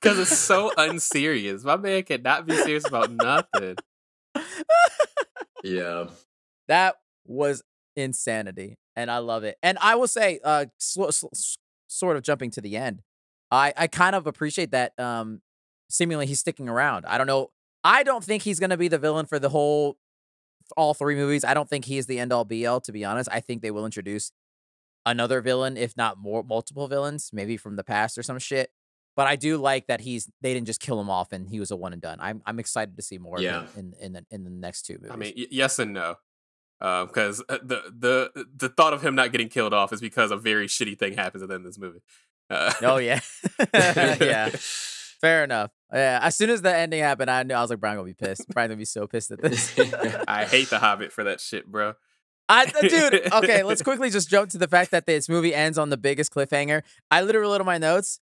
because it's so unserious. My man cannot be serious about nothing. yeah, That was insanity, and I love it. And I will say, uh, sl- sl- s- sort of jumping to the end, I I kind of appreciate that. Um, seemingly he's sticking around. I don't know. I don't think he's gonna be the villain for the whole all three movies. I don't think he is the end all be all. To be honest, I think they will introduce another villain, if not more multiple villains, maybe from the past or some shit. But I do like that he's they didn't just kill him off and he was a one and done. I'm I'm excited to see more Yeah. in in the, in the next two movies. I mean, y- yes and no. Because the the the thought of him not getting killed off is because a very shitty thing happens at the end of this movie. Uh, Oh yeah, yeah. Fair enough. Yeah. As soon as the ending happened, I knew I was like, Brian gonna be pissed. Brian gonna be so pissed at this. I hate the Hobbit for that shit, bro. I, dude. Okay, let's quickly just jump to the fact that this movie ends on the biggest cliffhanger. I literally wrote in my notes.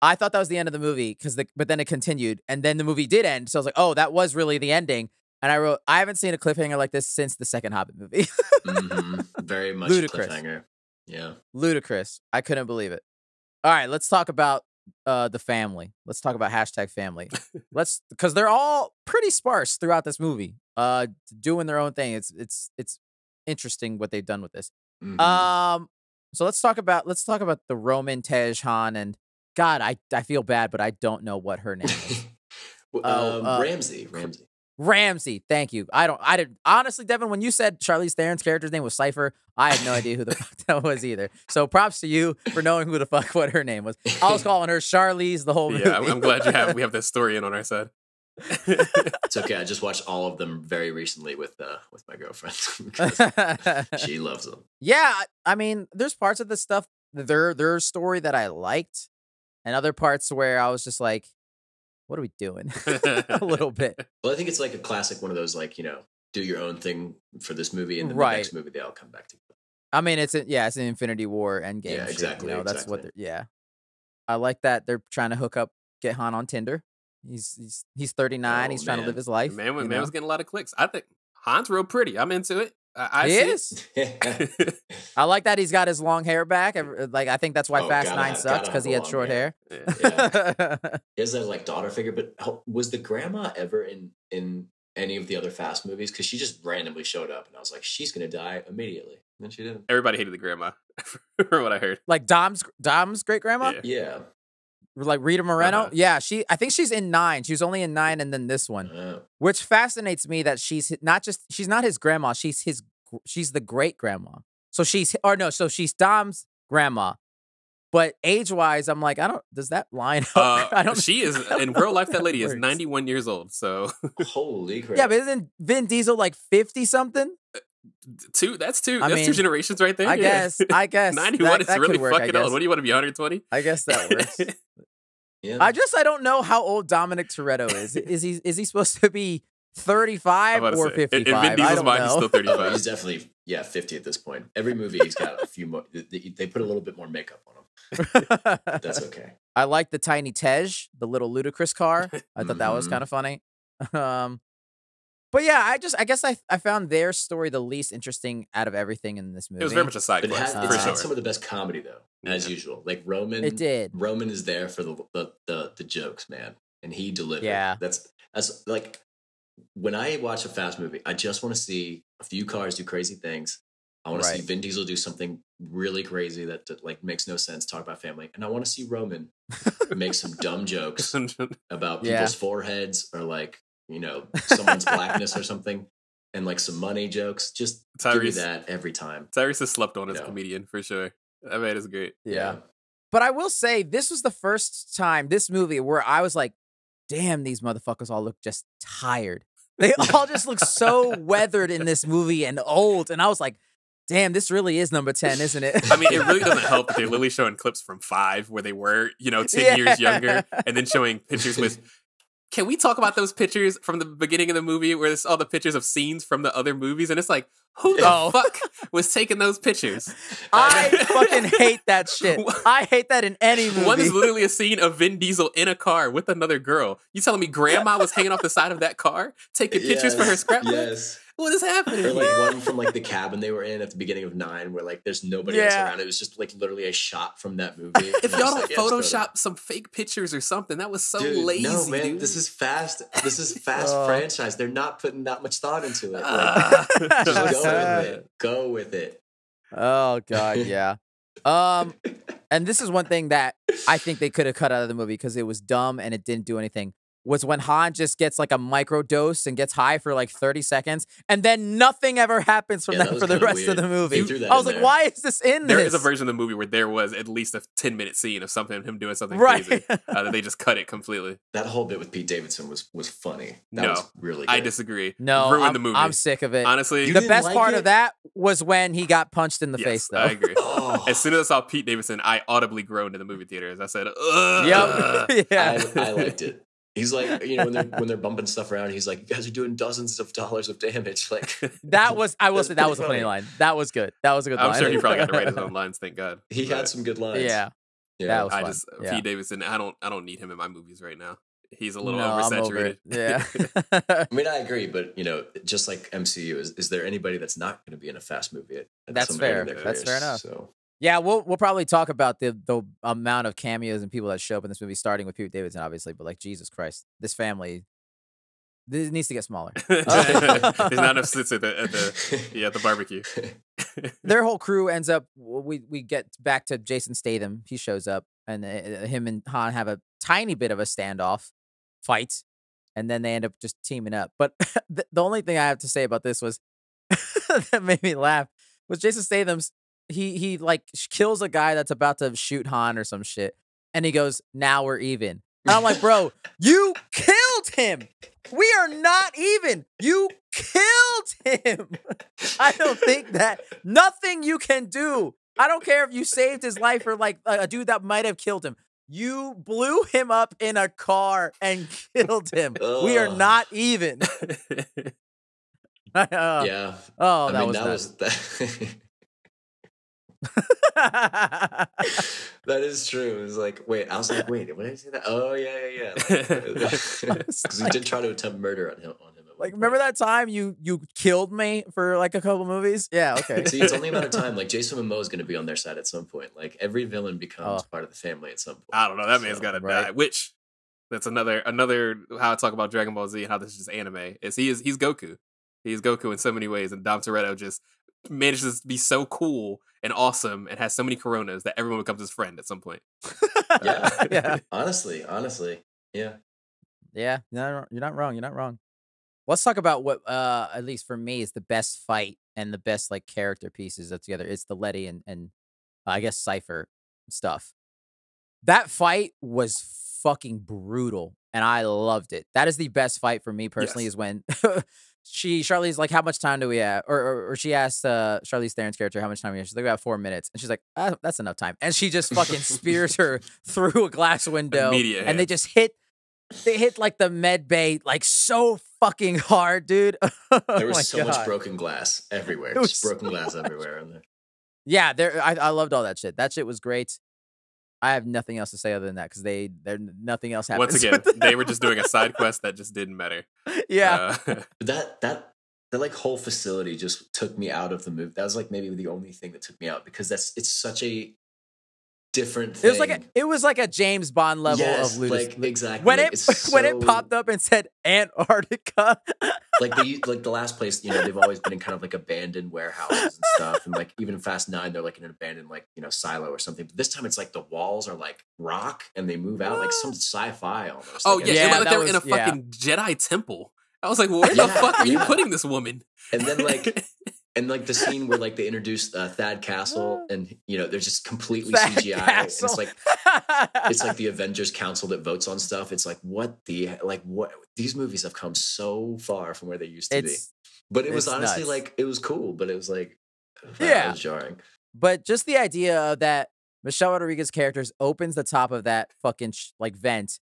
I thought that was the end of the movie because the, but then it continued, and then the movie did end. So I was like, oh, that was really the ending. And I wrote, I haven't seen a cliffhanger like this since the second Hobbit movie. Mhm. very much Ludicrous. cliffhanger. Yeah, Ludicrous. I couldn't believe it. All right, let's talk about uh the family. Let's talk about hashtag family. let's because they're all pretty sparse throughout this movie. Uh doing their own thing. It's it's it's interesting what they've done with this. Mhm. Um so let's talk about let's talk about the Roman Tej Han and God, I I feel bad, but I don't know what her name is. Well, oh, um, uh, Ramsey. Ramsey. Ramsey, thank you. I don't I didn't honestly, Devin, when you said Charlize Theron's character's name was Cipher, I had no idea who the fuck that was either. So props to you for knowing who the fuck what her name was. I was calling her Charlize the whole movie. Yeah, I'm, I'm glad you have we have this story in on our side. It's okay. I just watched all of them very recently with uh with my girlfriend. because she loves them. yeah, I- I mean, there's parts of the stuff their their story that I liked, and other parts where I was just like, "What are we doing?" a little bit. Well, I think it's like a classic one of those like you know do your own thing for this movie, and then Right. the next movie they all come back together. I mean, it's a, yeah, it's an Infinity War Endgame. Yeah, shit, exactly, You know, that's what. They're, yeah, I like that they're trying to hook up, get Han on Tinder. He's he's he's 39. Oh, he's trying to live his life. man, man know? was getting a lot of clicks. I think Han's real pretty. I'm into it. I, I he see it. is. I like that he's got his long hair back. Uh, like I think that's why Oh, Fast gotta Nine have- sucks because he had short hair. hair. Yeah. He has that like daughter figure, but was the grandma ever in in any of the other Fast movies? Because she just randomly showed up, and I was like, she's gonna die immediately. And then she didn't. Everybody hated the grandma, for what I heard. like Dom's Dom's great grandma, Yeah. Yeah. Like Rita Moreno. Uh-huh. Yeah, she. I think she's in nine. She was only in nine, and then this one, Uh, which fascinates me that she's not just she's not his grandma. She's his. She's the great grandma. So she's or no. So she's Dom's grandma. But age wise, I'm like, I don't. Does that line up? Uh, I don't. she is don't in real life. how That lady is 91 years old. So holy crap! Yeah, but isn't Vin Diesel like 50 something? two. That's two. I that's two generations right there. I yeah. guess. I guess 91 that, is that really work, fucking old. What do you want to be 120? I guess that works. Yeah. I just I don't know how old Dominic Toretto is. Is he is he supposed to be 35 I'm about to or say, in- 55? In Vin I Diesel's don't mind, he's know. still Oh, 35. he's definitely yeah, fifty at this point. Every movie he's got a few more. They, they put a little bit more makeup on him. That's okay. I like the tiny Tej, the little ludicrous car. I thought that was Mhm. kind of funny. Um, but yeah, I just I guess I I found their story the least interesting out of everything in this movie. It was very much a side But it quest, had, Uh, it's had some of the best comedy though, as Yeah. usual. Like Roman, It did. Roman is there for the the the, the jokes, man, and he delivered. Yeah. that's that's like when I watch a fast movie, I just want to see a few cars do crazy things. I want to see Vin Diesel do something really crazy that, that like makes no sense. Talk about family, and I want to see Roman make some dumb jokes about Yeah. people's foreheads or like you know someone's blackness or something, and like some money jokes. Just give me that every time. Tyrese has slept on as a comedian for sure. That man is great. yeah. But I will say this was the first time this movie where I was like, damn, these motherfuckers all look just tired. They all just look so weathered in this movie and old. And I was like, damn, this really is number 10, isn't it? I mean, it really doesn't help that they're literally showing clips from five where they were, you know, 10 years younger, and then showing pictures with. Can we talk about those pictures from the beginning of the movie where it's all the pictures of scenes from the other movies? And it's like, who the Oh. fuck was taking those pictures? I fucking hate that shit. I hate that in any movie. One is literally a scene of Vin Diesel in a car with another girl. You telling me grandma was hanging off the side of that car taking pictures for her scrapbook? Yes. What is happening? Or like one from like the cabin they were in at the beginning of nine, where like there's nobody else around. It was just like literally a shot from that movie. if y'all don't like, yeah, let's go to- Photoshop some fake pictures or something, that was so Dude, lazy. no man, dude. this is fast. This is fast Oh. franchise. They're not putting that much thought into it. Like, Ah. just go with it. Go with it. Oh god, yeah. Um, and this is one thing that I think they could have cut out of the movie because it was dumb and it didn't do anything. Was when Han just gets like a micro dose and gets high for like 30 seconds, and then nothing ever happens from Yeah, that that for the kinda rest of the movie. They threw that I was like, there. why is this in There this? is a version of the movie where there was at least a 10 minute scene of something him doing something right. crazy. Uh, that they just cut it completely. That whole bit with Pete Davidson was was funny. That No, was really. Good. I disagree. no, Ruined I'm, the movie. I'm sick of it. Honestly, You the best like part it? of that was when he got punched in the yes, face, though. I agree. Oh, As soon as I saw Pete Davidson, I audibly groaned in the movie theater as I said, Ugh. Yep. yeah. I, I liked it. He's like, you know, when they're when they're bumping stuff around, he's like, "You guys are doing dozens of dollars of damage." Like That was I will say that pretty was a funny funny. line. That was good. That was a good I'm line. sure he probably got to write his own lines, thank God. he But had some good lines. Yeah. yeah. That was I fun. just Yeah. Pete Davidson, I don't I don't need him in my movies right now. He's a little no, I'm over oversaturated. it. Yeah. I mean, I agree, but you know, just like MCU, is is there anybody that's not going to be in a fast movie? At, at That's some fair. point in their That's fair enough. So Yeah, we'll we'll probably talk about the the amount of cameos and people that show up in this movie, starting with Pete Davidson, obviously. But like Jesus Christ, this family, this needs to get smaller. There's not enough sits at the, at the yeah at the barbecue. Their whole crew ends up. We we get back to Jason Statham. He shows up, and uh, him and Han have a tiny bit of a standoff fight, and then they end up just teaming up. But the, the only thing I have to say about this was that made me laugh was Jason Statham's. He he like kills a guy that's about to shoot Han or some shit, and he goes, "Now we're even." And I'm like, bro, you killed him. We are not even. You killed him. I don't think that nothing you can do. I don't care if you saved his life or like a dude that might have killed him. You blew him up in a car and killed him. We are not even. Uh, yeah, Oh, I that mean, was that nuts. was that. that is true. It's like, wait, I was like, wait, what did I say that? Oh yeah, yeah, yeah. Because he did try to attempt murder on him. On him at like, remember that time you you killed me for like a couple movies? Yeah, okay. See, it's only a matter of time. Like Jason Momoa is going to be on their side at some point. Like every villain becomes Oh. part of the family at some point. I don't know. That man's So, got to right. die. Which that's another another how I talk about Dragon Ball Z and how this is just anime. Is he is he's Goku. He's Goku in so many ways, and Dom Toretto just manages to be so cool and awesome and has so many coronas that everyone becomes his friend at some point. Yeah. yeah. Honestly, honestly, yeah. Yeah, no, you're not wrong. You're not wrong. Let's talk about what, uh, at least for me, is the best fight and the best like character pieces that together. It's the Letty and and uh, I guess Cipher stuff. That fight was fucking brutal, and I loved it. That is the best fight for me personally. Yes. Is when she Charlie's like, "How much time do we have?" Or or, or she asked uh, Charlize Theron's character, "How much time we have?" She's like, "We have four minutes," and she's like, ah, "That's enough time." And she just fucking spears her through a glass window, Immediate and they just hit they hit like the med bay like so fucking hard, dude. Oh There was my so much broken glass everywhere. Was Just broken so glass everywhere. In there. Yeah, there. I, I loved all that shit. That shit was great. I have nothing else to say other than that because they, they're nothing else happens. Once again, with they were just doing a side quest that just didn't matter. yeah, Uh, that that that like whole facility just took me out of the movie. That was like maybe the only thing that took me out because that's it's such a different it was like a, it was like a James Bond level yes, of ludus. like exactly. when like, it it's when it popped up and said Antarctica, like the like the last place, you know, they've always been in kind of like abandoned warehouses and stuff, and like even in Fast Nine, they're like in an abandoned like you know silo or something. But this time, it's like the walls are like rock and they move out like some sci-fi almost. oh like, yeah, Yeah, it like that they were in a was- yeah. fucking Jedi temple. I was like, well, where Yeah, the fuck are you putting this woman? and then like and like the scene where like they introduced uh, Thad Castle, and you know they're just completely That CGI. And it's like it's like the Avengers Council that votes on stuff. It's like what the like what these movies have come so far from where they used to be. But it was honestly nuts. like it was cool, but it was like Yeah. was jarring. But just the idea of that Michelle Rodriguez characters opens the top of that fucking sh- like vent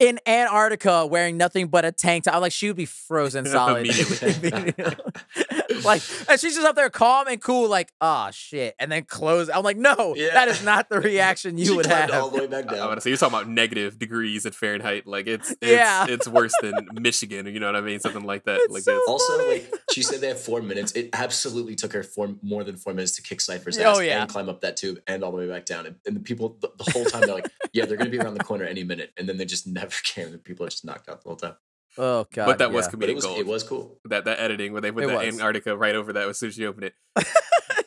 in Antarctica wearing nothing but a tank top. I'm like, she would be frozen solid. Immediately. Immediately. like, and she's just up there calm and cool, like, oh shit. And then close. I'm like, no, Yeah. that is not the reaction you She would have. all the way back down. I down. want to say you're talking about negative degrees at Fahrenheit. Like it's it's, Yeah. it's worse than Michigan, you know what I mean, something like that. It's like so it's, Also, funny. like she said, they have four minutes. It absolutely took her four more than four minutes to kick Cipher's Oh, yeah. and climb up that tube and all the way back down. And, and the people the, the whole time they're like, "Yeah, they're going to be around the corner any minute," and then they just never came. The people are just knocked out the whole time. Oh god. but that was yeah. But comedic it was gold. it was cool. that that editing where they put It the was. Antarctica right over that as soon as you open it.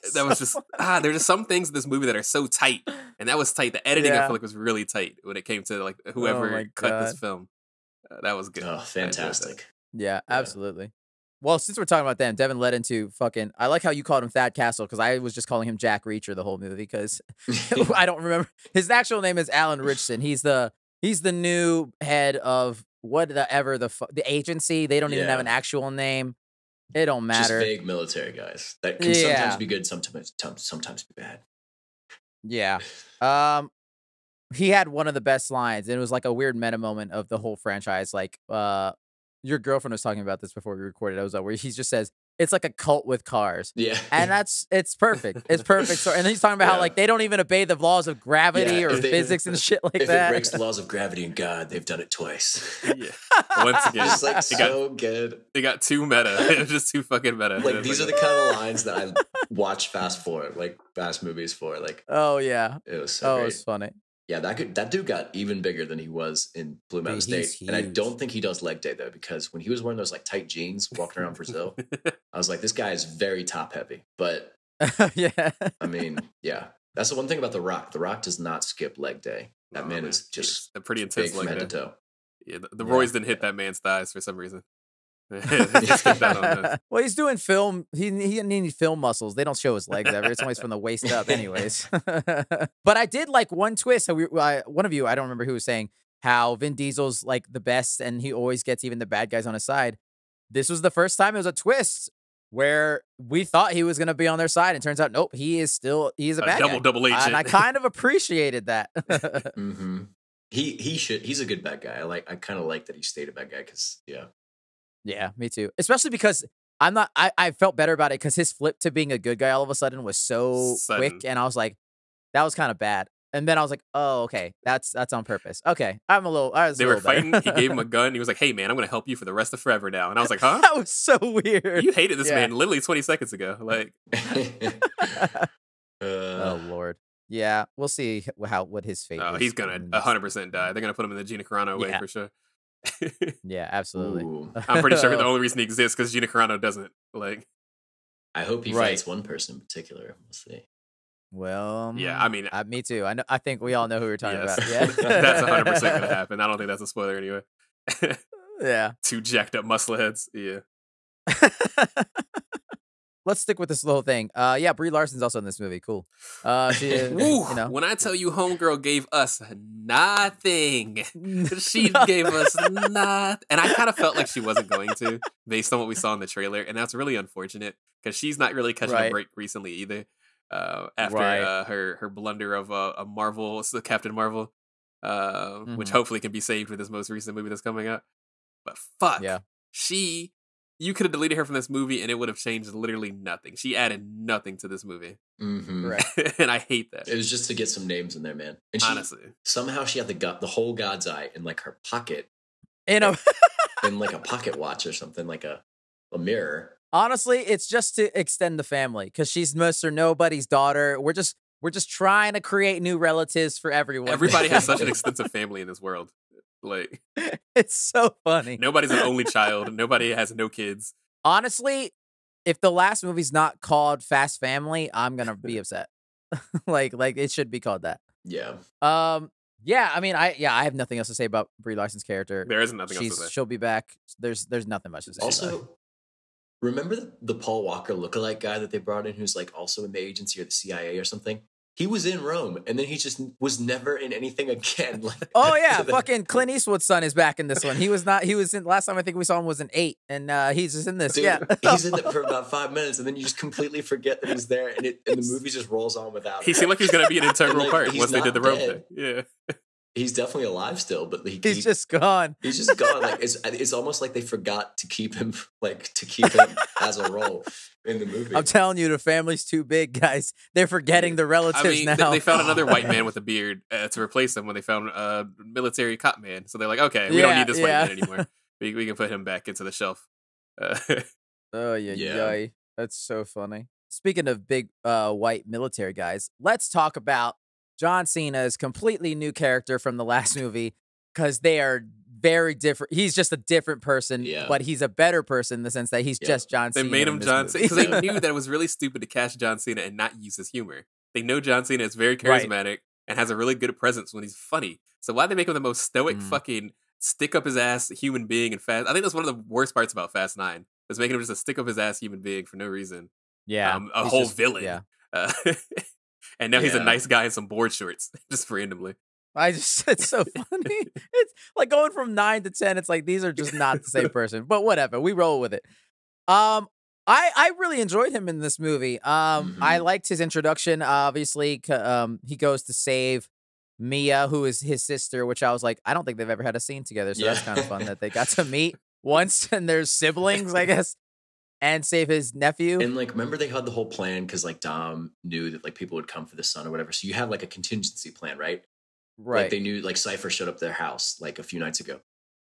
It's That was so just ah. There's just some things in this movie that are so tight, and that was tight. The editing I feel like was really tight when it came to like Oh whoever my cut this film. Uh, that was good. Oh, enjoyed that. fantastic! Yeah, absolutely. Well, since we're talking about them, Devin led into fucking. I like how you called him Thad Castle because I was just calling him Jack Reacher the whole movie because I don't remember his actual name is Alan Ritchson. He's the he's the new head of whatever the fu- the agency. They don't even have an actual name. It don't Just matter. vague military guys that can Yeah. sometimes be good, sometimes sometimes be bad. Yeah. Um he had one of the best lines. and It was like a weird meta moment of the whole franchise. Like uh your girlfriend was talking about this before we recorded. I was uh, where he just says it's like a cult with cars. Yeah, And that's it's perfect. It's perfect. So and then he's talking about how like they don't even obey the laws of gravity Yeah, or they- physics and shit like if that. it breaks the laws of gravity and God, they've done it twice. Yeah. Once again, It's like it got so good. it got too meta. It was just too fucking meta. Like It was these are the kind of lines that I watch fast for, like fast movies for. Like oh yeah. it was so Oh, great. it's funny. Yeah, that could, that dude got even bigger than he was in Blue Mountain Dude, he's State, and I huge. don't think he does leg day though, because when he was wearing those like tight jeans walking around Brazil, I was like, this guy is very top heavy. But yeah. I mean, yeah, that's the one thing about The Rock. The Rock does not skip leg day. That Oh, man man. is just a pretty big intense from head to that. toe. Yeah, the, the. Roy's didn't hit that man's thighs for some reason. well, he's doing film. He he didn't need film muscles. They don't show his legs ever. It's always from the waist up, anyways. but I did like one twist. How we, I, one of you, I don't remember who was saying how Vin Diesel's like the best, and he always gets even the bad guys on his side. This was the first time it was a twist where we thought he was going to be on their side, and turns out nope, he is still he's a a bad double guy. double agent. and I kind of appreciated that. hmm He he should. He's a good bad guy. I like. I kind of like that he stayed a bad guy because yeah. Yeah, me too. Especially because I'm not. I, I felt better about it because his flip to being a good guy all of a sudden was so Sudden. quick, and I was like, that was kind of bad. And then I was like, oh, okay, that's that's on purpose. Okay, I'm a little. I was They a were fighting. He gave him a gun. He was like, "Hey, man, I'm gonna help you for the rest of forever now." And I was like, "Huh? that was so weird. You hated this Yeah. man literally 20 seconds ago." Like, Uh, oh lord. Yeah, we'll see how what his fate. oh, he's gonna 100 percent die. They're gonna put him in the Gina Carano way Yeah. for sure. Yeah, absolutely. ooh. I'm pretty sure the only reason he exists because Gina Carano doesn't. Like, I hope he Right. fights one person in particular. We'll see. Well, Yeah, mm, I mean- uh, me too. I know. I think we all know who we're talking yes, about. Yeah, that's 100 percent gonna happen. I don't think that's a spoiler anyway. Yeah. Two jacked up muscle heads. Yeah. Let's stick with this little thing. Uh, yeah, Brie Larson's also in this movie. Cool. Uh, she, uh, Ooh, you know, when I tell you, Homegirl gave us nothing. She gave us nothing. And I kind of felt like she wasn't going to, based on what we saw in the trailer. And that's really unfortunate because she's not really catching a break recently either. Uh, after Right. uh, her her blunder of uh, a Marvel, so Captain Marvel, uh, which Mhm. hopefully can be saved with this most recent movie that's coming out. But fuck, Yeah. she, you could have deleted her from this movie and it would have changed literally nothing. She added nothing to this movie, hmm Right. and I hate that. It was just to get some names in there, man. And she, honestly, somehow she had the god, the whole God's eye in like her pocket, You know, in like a pocket watch or something, like a a mirror. honestly, it's just to extend the family because she's Mr. Nobody's daughter. We're just we're just trying to create new relatives for everyone. everybody has such an extensive family in this world. Like it's so funny. nobody's an only child. Nobody has no kids. Honestly, if the last movie's not called Fast Family, I'm gonna be upset. like like it should be called that. Yeah, Um, yeah, I mean, I yeah, I have nothing else to say about Brie Larson's character. There is nothing else to say. she'll be back. There's there's nothing much to say. Also, remember the, the Paul Walker lookalike guy that they brought in, who's like also in the agency or the CIA or something. He was in Rome, and then he just was never in anything again. Like, Oh yeah, so fucking Clint Eastwood's son is back in this one. He was not. He was in last time I think we saw him was in eight, and uh he's just in this. Dude, yeah, he's in it for about five minutes, and then you just completely forget that he's there, and it and the movie just rolls on without. He seemed like he was gonna be an integral like, part once they did the not rope thing. Yeah. He's definitely alive still, but he, he's he- just gone. he's just gone. Like it's it's almost like they forgot to keep him like to keep him as a role in the movie. I'm telling you, the family's too big, guys. They're forgetting the relatives I mean, they, now. they found another white man with a beard uh, to replace him when they found a uh, military cop man. So they're like, okay, we don't need this yeah. white man anymore. we, we can put him back into the shelf. Uh, oh yeah, Yeah. yeah, that's so funny. Speaking of big uh white military guys, let's talk about John Cena's completely new character from the last movie because they are very different. He's just a different person, Yeah. but he's a better person in the sense that he's Yeah. just John Cena. they Cena. made him John. Cena because they knew that it was really stupid to cast John Cena and not use his humor. They know John Cena is very Right. charismatic and has a really good presence when he's funny. So why they make him the most stoic Mm. fucking stick up his ass human being in Fast? I think that's one of the worst parts about Fast Nine was making him just a stick up his ass human being for no reason. yeah, um, a whole just- villain. Yeah, Uh, and now he's a nice guy in some board shorts, just randomly. I just it's so funny. it's like going from nine to ten. It's like these are just not the same person. But whatever, we roll with it. Um, I I really enjoyed him in this movie. Um, I Mhm. liked his introduction. Obviously, um, he goes to save Mia, who is his sister. Which I was like, I don't think they've ever had a scene together. So that's kind of fun that they got to meet once and they're siblings, I guess, and save his nephew. And like, remember they had the whole plan because like Dom knew that like people would come for the son or whatever. So you have like a contingency plan, right? Right. Like they knew like Cipher showed up at their house like a few nights ago.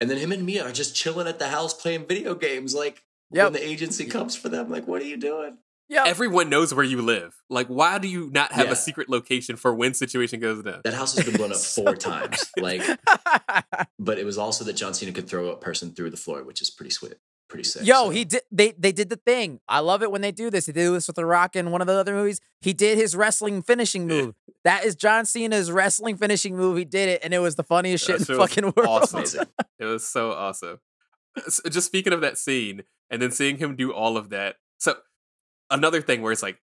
And then him and Mia are just chilling at the house playing video games. Like Yep. when the agency comes for them, like, what are you doing? yeah. Everyone knows where you live. Like, why do you not have Yeah. a secret location for when situation goes down? That house has been blown up So four times. Like, but it was also that John Cena could throw a person through the floor, which is pretty sweet, pretty sick. Yo, so. he did. They they did the thing. I love it when they do this. They did this with The Rock in one of the other movies. He did his wrestling finishing move. That is John Cena's wrestling finishing move. He did it, and it was the funniest shit in the fucking world. awesome. It was so awesome. S- Just speaking of that scene, and then seeing him do all of that. So another thing where it's like,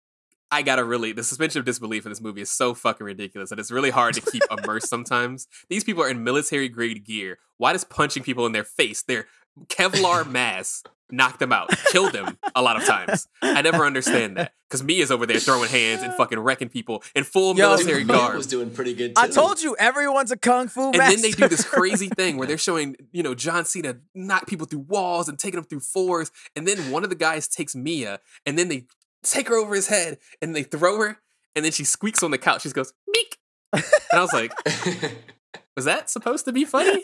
I gotta really the suspension of disbelief in this movie is so fucking ridiculous that it's really hard to keep immersed sometimes. These people are in military grade gear. Why does punching people in their face, their Kevlar mask, knocked them out, killed them a lot of times. I never understand that because Mia's over there throwing hands and fucking wrecking people in full Yo, military Dude, Mia garb. was doing pretty good. Too. I told you, everyone's a kung fu and master. then they do this crazy thing where they're showing, you know, John Cena knock people through walls and taking them through floors. And then one of the guys takes Mia and then they take her over his head and they throw her. And then she squeaks on the couch. She goes, meek. And I was like, was that supposed to be funny?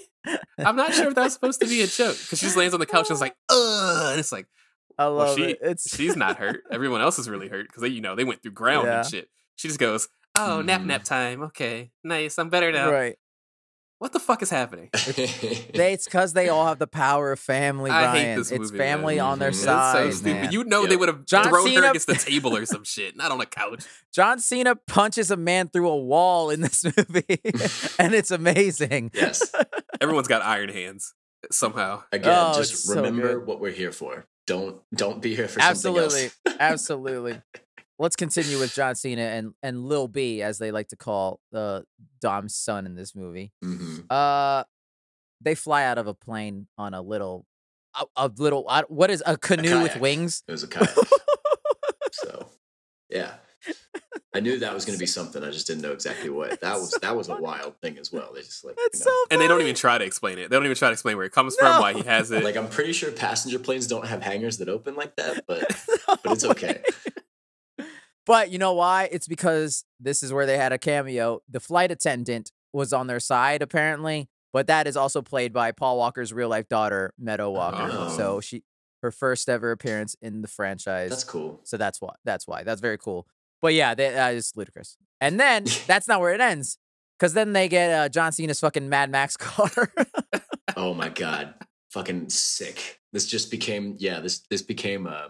I'm not sure if that was supposed to be a joke because she just lands on the couch and it's like, ugh. And it's like, I well, love she, it. It's she's not hurt. Everyone else is really hurt because they, you know, they went through ground Yeah. and shit. She just goes, oh, nap Mhm. nap time. Okay, nice. I'm better now. right. What the fuck is happening? They, it's because they all have the power of family. I hate this movie, It's family man. on their Mhm. It's side. so stupid. man. You know they would have John thrown her Cena- against the table or some shit, not on a couch. John Cena punches a man through a wall in this movie, and it's amazing. yes. Everyone's got iron hands somehow. Again, Oh, just remember good. what we're here for. Don't don't be here for Absolutely, something else. absolutely. Let's continue with John Cena and and Lil B, as they like to call uh, Dom's son in this movie. hmm Uh, they fly out of a plane on a little, a, a little. uh, What is a canoe with wings? It was a kayak. so, yeah, I knew that was going to be something. I just didn't know exactly what. That was that was a wild thing as well. They just like It's you so And they don't even try to explain it. They don't even try to explain where it comes from, why he has it. like I'm pretty sure passenger planes don't have hangars that open like that, but No but it's way. But you know why? It's because this is where they had a cameo. The flight attendant was on their side, apparently, but that is also played by Paul Walker's real life daughter, Meadow Walker. Oh. So she, her first ever appearance in the franchise. That's cool. So that's why. That's why. That's very cool. But yeah, they, that is ludicrous. And then that's not where it ends, because then they get uh, John Cena's fucking Mad Max car. Oh my god, fucking sick. This just became yeah. This this became uh,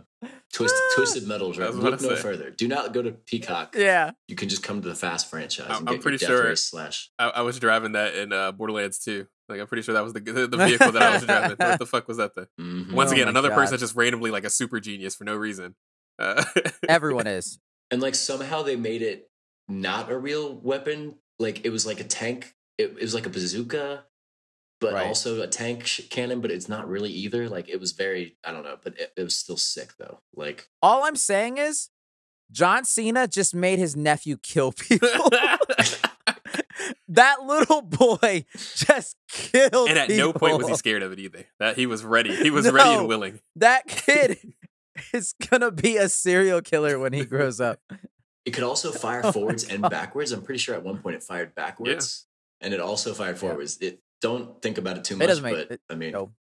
twist, twisted metal. I Right? Look no say. further. Do not go to Peacock. yeah. You can just come to the Fast franchise. I'm- and I'm pretty sure- slash. I, I was driving that in uh, Borderlands 2. Like, I'm pretty sure that was the, the vehicle that I was driving. what the fuck was that thing? Mhm. Once Oh again, my another person God. that's just randomly like a super genius for no reason. Uh, Everyone is. and like somehow they made it not a real weapon. Like it was like a tank. It, it was like a bazooka, but Right. also a tank sh- cannon. But it's not really either. Like it was very. I don't know, but it, it was still sick though. Like All I'm saying is, John Cena just made his nephew kill people. that little boy just killed and at no point was he scared of it either. That he was ready. He was ready and willing. That kid is gonna be a serial killer when he grows up. it could also fire Oh forwards and backwards. I'm pretty sure at one point it fired backwards, and it also fired Yeah. forwards. It don't think about it too much. It much, doesn't make- but it- I mean, no.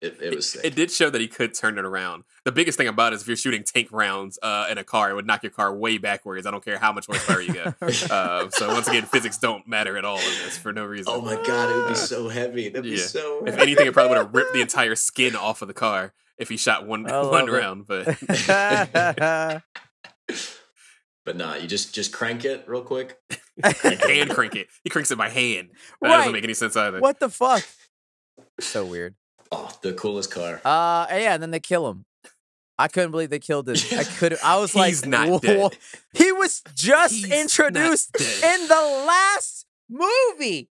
it, it was sick. It did show that he could turn it around. The biggest thing about it is if you're shooting tank rounds uh, in a car, it would knock your car way backwards. I don't care how much horsepower you get. Uh, so once again, physics don't matter at all in this for no reason. Oh my god, it would Uh, be so heavy. That'd be yeah. so. If anything, it probably would have ripped the entire skin off of the car if he shot one one it. round. But But nah, you just just crank it real quick. hand crank it. He cranks it by hand. That doesn't make any sense either. what the fuck? So weird. Oh, the coolest car. Uh, yeah, and then they kill him. I couldn't believe they killed him. I could. I was like, He's not "Wha- dead. He was just He's introduced in the last movie.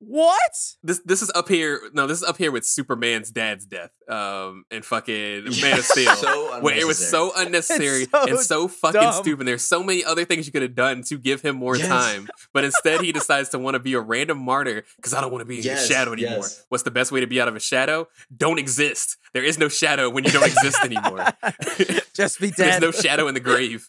What? This this is up here. No, this is up here with Superman's dad's death. Um, and fucking Man of Steel. so where it was so unnecessary so and so fucking dumb. stupid. There's so many other things you could have done to give him more Yes. time, but instead he decides to want to be a random martyr because I don't want to be in Yes, shadow anymore. yes. What's the best way to be out of a shadow? Don't exist. There is no shadow when you don't exist anymore. Just be dead. There's no shadow in the grave.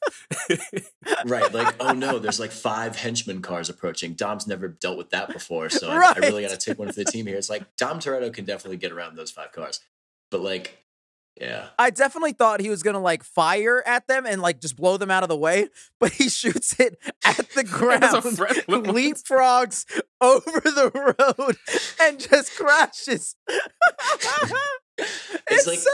right, like oh no, there's like five henchman cars approaching. Dom's never dealt with that before, so I, I really got to take one for the team here. It's like Dom Toretto can definitely get around those five cars, but like, yeah, I definitely thought he was gonna like fire at them and like just blow them out of the way, but he shoots it at the ground, As a friend- leapfrogs over the road, and just crashes. it's like- so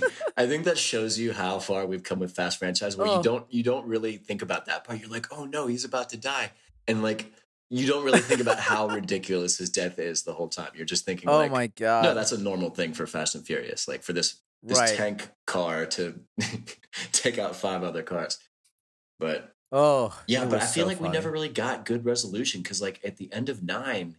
dumb. I think that shows you how far we've come with Fast franchise, where Oh. you don't you don't really think about that part. You're like, oh no, he's about to die, and like you don't really think about how ridiculous his death is the whole time. You're just thinking, Oh like, my god! no, that's a normal thing for Fast and Furious. Like for this this right. tank car to take out five other cars. But oh yeah, but I feel so like we never really got good resolution because like at the end of nine,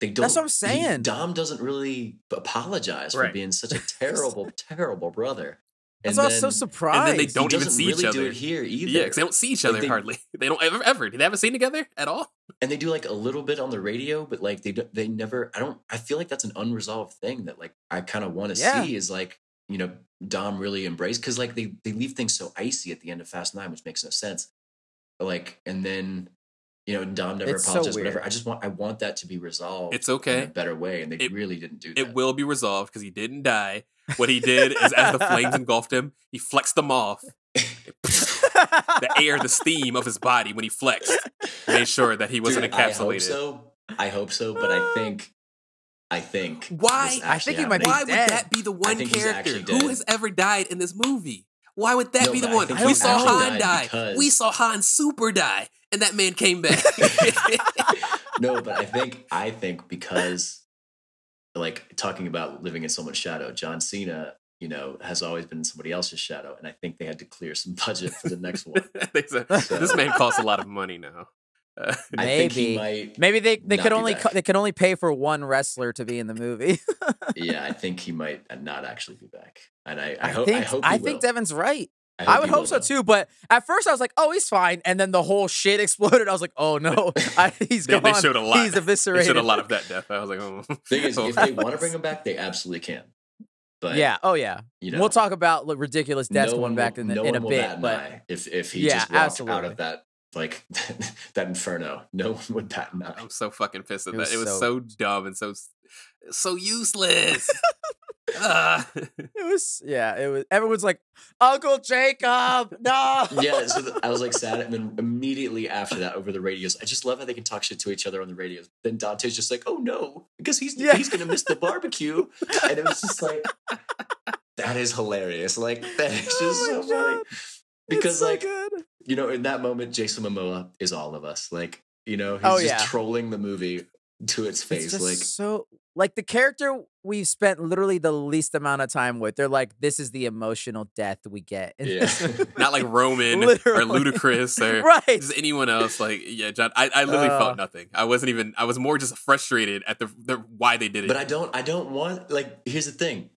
they don't. That's what I'm he- saying. Dom doesn't really apologize for being such a terrible, terrible brother. That's And why I was so surprised. And then they don't even see each really do other. it here either. Yeah, because they don't see each Like, other they- hardly. They don't ever ever. Did they have a scene together at all? and they do like a little bit on the radio, but like they they never. I don't. I feel like that's an unresolved thing that like I kind of want to Yeah. see is like you know Dom really embrace because like they they leave things so icy at the end of Fast Nine, which makes no sense. Like and then you know Dom never It's so apologized. whatever. I just want I want that to be resolved. It's okay, in okay. a better way, and they It- really didn't do that. It will be resolved because he didn't die. What he did is, as the flames engulfed him, he flexed them off. The air, the steam of his body when he flexed, made sure that he wasn't Dude, I hope so. I hope so, but I think, I think. Why? I think he might be happening. Why would dead. that be the one character who has ever died in this movie? Why would that No, be the I one? We saw Han die. because- We saw Han super die, and that man came back. no, but I think I think because like talking about living in someone's shadow, John Cena, you know, has always been somebody else's shadow, and I think they had to clear some budget for the next one. They said, this man costs a lot of money now. Uh, I think he Maybe. Maybe they, they could only co- they could only pay for one wrestler to be in the movie. Yeah, I think he might not actually be back, and I, I, I hope. think I hope. I he think. Devin's right. I, hope would hope so though. too. But at first I was like, oh, he's fine, and then the whole shit exploded. I was like, oh no, I, he's They- gone. they showed a lot. He's they eviscerated. showed a lot of that death. I was like, oh. Thing is, if they want to bring him back, they absolutely can. But yeah. Oh yeah. you know, we'll talk about like, ridiculous deaths no coming one back will, in, the, no in a bit. But if if he Yeah, just walked out of that like that inferno. No one would bat an eye. I'm so fucking pissed at It that. was it was so- so, dumb and so so useless. Ah. it was yeah. It was. Everyone's like, Uncle Jacob, no. yeah, so th- I was like sad, and then immediately after that, over the radios, I just love how they can talk shit to each other on the radios. Then Dante's just like, "Oh no," because he's Yeah. he's gonna miss the barbecue, and it was just like, that is hilarious. Like that is just Oh so my funny because so like good. you know, in that moment, Jason Momoa is all of us. Like you know, he's Oh, just yeah. trolling the movie to its It's face. just like so like the character we've spent literally the least amount of time with. They're like, this is the emotional death we get. Yeah. Not like Roman or Ludacris or right. just anyone else. Like, yeah, John. I, I literally Uh. felt nothing. I wasn't even. I was more just frustrated at the, the why they did it. But I don't. I don't want. Like, here's the thing.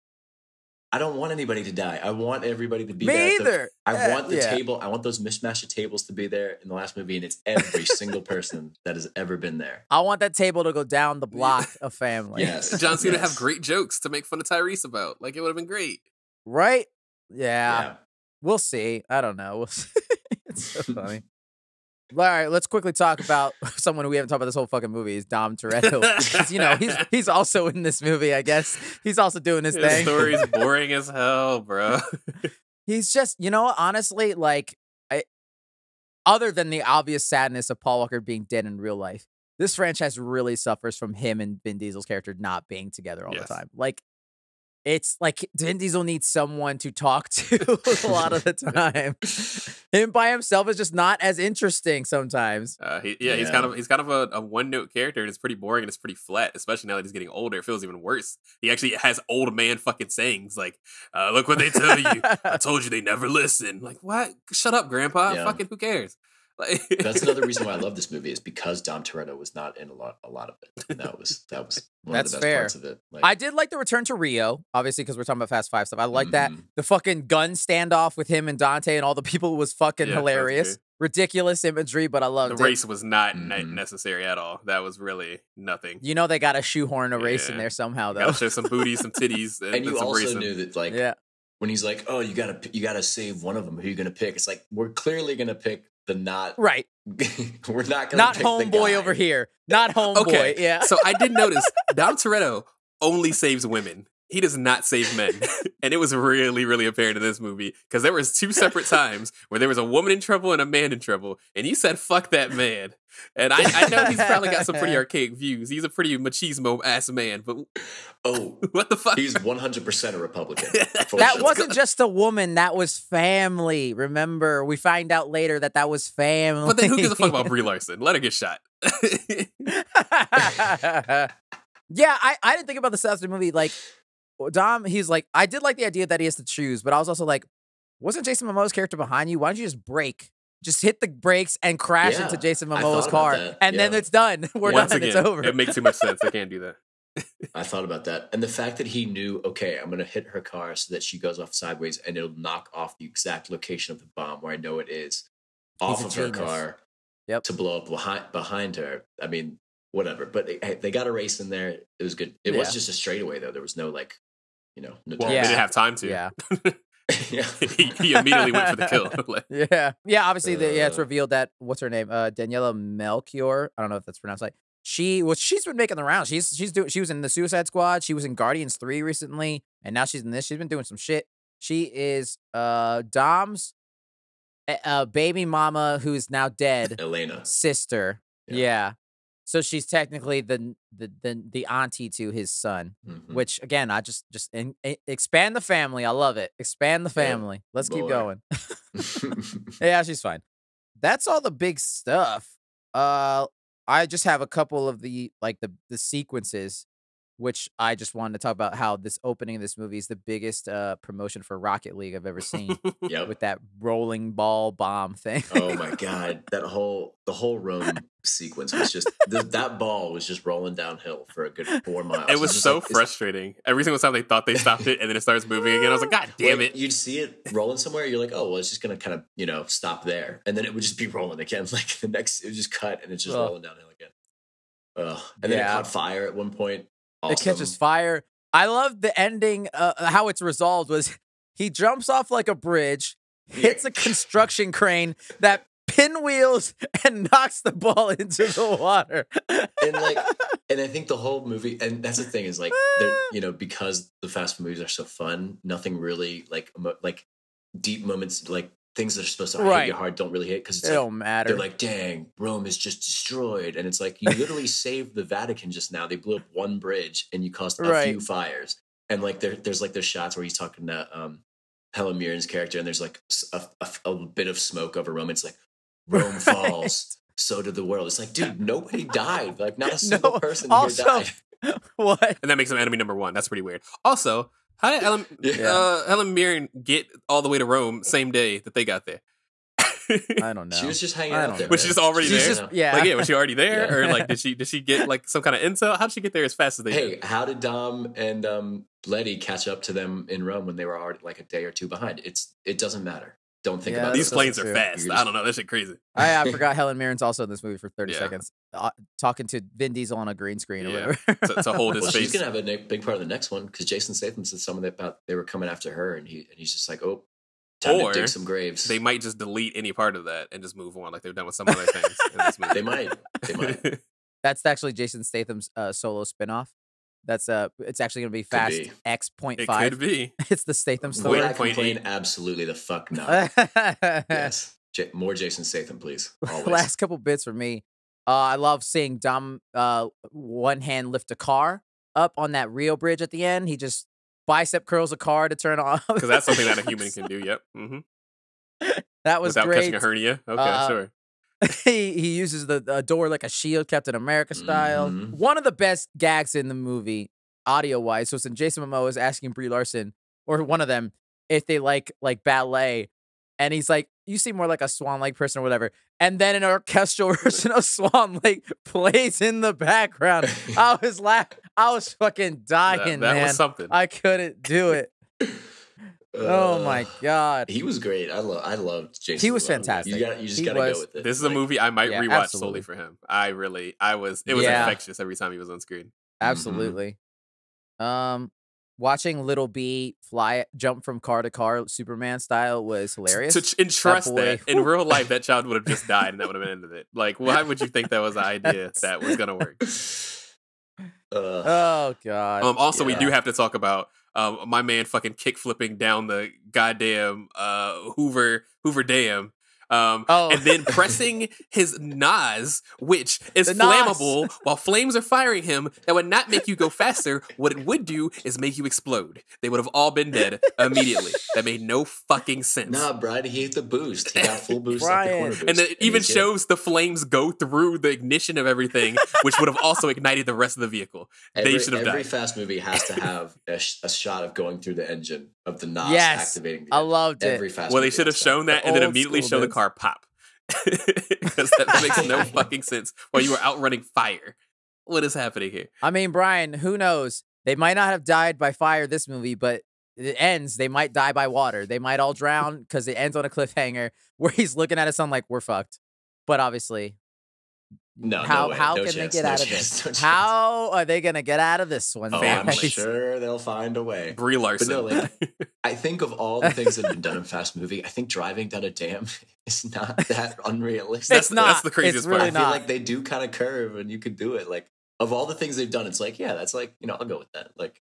I don't want anybody to die. I want everybody to be Me there. at the- I Yeah, want the yeah. table. I want those mismatched tables to be there in the last movie, and it's every single person that has ever been there. I want that table to go down the block of family. Yes, John Cena yes. have great jokes to make fun of Tyrese about. Like it would have been great. Right? Yeah. Yeah. We'll see. I don't know. We'll see. it's so funny. All right, let's quickly talk about someone who we haven't talked about this whole fucking movie is Dom Toretto. because, you know, he's he's also in this movie, I guess. He's also doing his His thing. story's boring as hell, bro. He's just, you know, honestly, like, I, other than the obvious sadness of Paul Walker being dead in real life, this franchise really suffers from him and Vin Diesel's character not being together all Yes. the time. Like, it's like Vin Diesel needs someone to talk to a lot of the time. Him by himself is just not as interesting sometimes. Uh, he, yeah, he's Yeah. kind of he's kind of a, a one note character, and it's pretty boring and it's pretty flat. Especially now that he's getting older, it feels even worse. He actually has old man fucking sayings like, uh, "Look what they tell you. I told you they never listen." Like, what? Shut up, Grandpa. Yeah. Fucking who cares? Like, That's another reason why I love this movie is because Dom Toretto was not in a lot, a lot of it. And that was that was one That's of the best fair. parts of it. Like, I did like the return to Rio, obviously, because we're talking about Fast Five stuff. I like that. Mhm. The fucking gun standoff with him and Dante and all the people was fucking Yeah, hilarious. Ridiculous imagery, but I the it. The race was not ne- Mhm. necessary at all. That was really nothing. You know they got to shoehorn a race in there somehow, though. Gotta show some booty, some titties, and, and you some also racing. knew that like yeah, when he's like, "Oh, you gotta you gotta save one of them. Who are you gonna pick?" It's like we're clearly gonna pick the not. right. we're not gonna Not pick homeboy over here. Not homeboy. Okay, Yeah. so I did notice Dom Toretto only saves women. He does not save men, and it was really, really apparent in this movie because there was two separate times where there was a woman in trouble and a man in trouble, and he said "fuck that man." And I, I know he's probably got some pretty archaic views. He's a pretty machismo ass man, but Oh, what the fuck? he's one hundred percent a Republican. that sure. wasn't just a woman. That was family. Remember, we find out later that that was family. but then who gives a fuck about Brie Larson? Let her get shot. yeah, I, I didn't think about the Saturday movie. Like, Dom, he's like, I did like the idea that he has to choose, but I was also like, wasn't Jason Momoa's character behind you? Why don't you just break just hit the brakes and crash Yeah, into Jason Momoa's car, and then it's done. We're Once done. again, it's over. it makes too much sense. I can't do that. I thought about that. And the fact that he knew, okay, I'm going to hit her car so that she goes off sideways and it'll knock off the exact location of the bomb where I know it is off of her car Yep. to blow up behind, behind her. I mean, whatever. But eh, they, they got a race in there. It was good. It was just a straightaway, though. There was no, like, you know, no Well, Yeah. they didn't have time to. yeah, yeah. he, he immediately went for the kill. Like, yeah, yeah. Obviously, the, yeah, it's Uh. revealed that what's her name, uh, Daniela Melchior. I don't know if that's pronounced like she. Well, she's been making the rounds. She's she's doing. She was in the Suicide Squad. She was in Guardians Three recently, and now she's in this. She's been doing some shit. She is uh Dom's uh, uh, baby mama who's now dead Elena. sister. Yeah. Yeah. So she's technically the the the, the auntie to his son. Mhm. Which again, I just just in, e- expand the family. I love it. Expand the family. Let's keep going. yeah, she's fine. That's all the big stuff. Uh I just have a couple of the like the the sequences which I just wanted to talk about how this opening of this movie is the biggest uh promotion for Rocket League I've ever seen yep. with that rolling ball bomb thing. oh my god that whole the whole rome sequence was just th- that ball was just rolling downhill for a good four miles it was just so like, frustrating. Every single time they thought they stopped it, and then it starts moving again. I was like, God damn like, it! you'd see it rolling somewhere you're like oh well it's just gonna kind of you know stop there and then it would just be rolling again like the next it would just cut and it's just Ugh. rolling downhill again Ugh. and then it caught fire at one point It catches fire. I love the ending. Uh, how it's resolved was he jumps off like a bridge, hits a construction crane that pinwheels and knocks the ball into the water. and like and i think the whole movie and that's the thing is like you know because the fast movies are so fun nothing really like emo- like deep moments like things that are supposed to hit Right. you hard don't really hit because it it's like don't matter. they're like dang rome is just destroyed and it's like you literally saved the vatican just now they blew up one bridge and you caused a few fires and like there, there's like those shots where he's talking to um helen mirren's character and there's like a bit of smoke over rome it's like rome Right. falls so did the world it's like dude nobody died like not a single No, person also- here died what? and that makes him enemy number one. That's pretty weird. Also, how did Ellen, Yeah. uh, Helen Mirren get all the way to Rome same day that they got there? I don't know. she was just hanging I out don't there know. Was she just already She's there? just yeah. Like, yeah, was she already there, Yeah. or like did she did she get like some kind of intel? How did she get there as fast as they hey did? how did dom and um letty catch up to them in rome when they were already like a day or two behind it's it doesn't matter don't think Yeah, about These planes are true. fast. You're I don't know. That shit crazy. I, I forgot Helen Mirren's also in this movie for 30 Yeah. seconds, uh, talking to Vin Diesel on a green screen or whatever. To, to hold his well, face. she's gonna have a big part of the next one because Jason Statham said something about they were coming after her, and he and he's just like, "Oh, time Or to dig some graves." they might just delete any part of that and just move on, like they've done with some other things in this movie. They might. They might. That's actually Jason Statham's uh, solo spinoff. That's uh, it's actually gonna be Fast be. X point it could be. It's the Statham Would story. I Point complain? eight. Absolutely the fuck not. yes, J- more Jason Statham, please. Always. Last couple bits for me. Uh, I love seeing Dom uh, one hand lift a car up on that Rio bridge at the end. He just bicep curls a car to turn on. Because that's something that a human can do. Yep. hmm that was Without great. catching a hernia. Okay, Uh, sure. he he uses the, the door like a shield, Captain America style. Mhm. One of the best gags in the movie, audio wise. So it's in Jason Momoa is asking Brie Larson or one of them if they like like ballet, and he's like, "You seem more like a Swan Lake person or whatever." And then an orchestral version of Swan Lake plays in the background. I was laughing. I was fucking That, dying, that man. was something. I couldn't do it. Oh my Uh, god. He was great. I love. I loved Jason. He was Momoa. fantastic. You got. You just He got to was- go with it. this is a movie I might Yeah, rewatch absolutely. solely for him. I really, I was, it was Yeah. infectious every time he was on screen. Absolutely. Um, watching Little B fly, jump from car to car, Superman style, was hilarious. To ch- entrust boy, that, in real life, that child would have just died, and that would have been the end of it. Like, why would you think that was an idea that was gonna work? Uh, oh god. Um, also, we do have to talk about um, my man fucking kick flipping down the goddamn uh, Hoover Hoover Dam. Um, Oh. and then pressing his NOS, which is The NOS. flammable while flames are firing him, that would not make you go faster. What it would do is make you explode. They would have all been dead immediately. That made no fucking sense. nah, Brian. He hit the boost. He got full boost. off the Brian. corner boost, and then it even he's shows the flames go through the ignition of everything, which would have also ignited the rest of the vehicle. Every, they should have every died. fast movie has to have a, sh- a shot of going through the engine of the NOS Yes, activating. The I loved it. Every fast. Well, they should have has that. shown that and then immediately show the bits. Car pop. because that makes no fucking sense. While you were outrunning fire, what is happening here? I mean, Brian, who knows? They might not have died by fire this movie, but it ends. They might die by water. They might all drown because it ends on a cliffhanger where he's looking at his son like we're fucked. But obviously, no, how no how no can chance, they get no out of this? no how are they gonna get out of this one? Oh, I'm sure they'll find a way. Brie Larson. no, like- I think of all the things that have been done in Fast Movie, I think driving down a dam is not that unrealistic. It's That's- not. that's the craziest it's part. really I feel not. like they do kind of curve and you could do it. Like of all the things they've done, it's like, yeah, that's like, you know, I'll go with that. Like,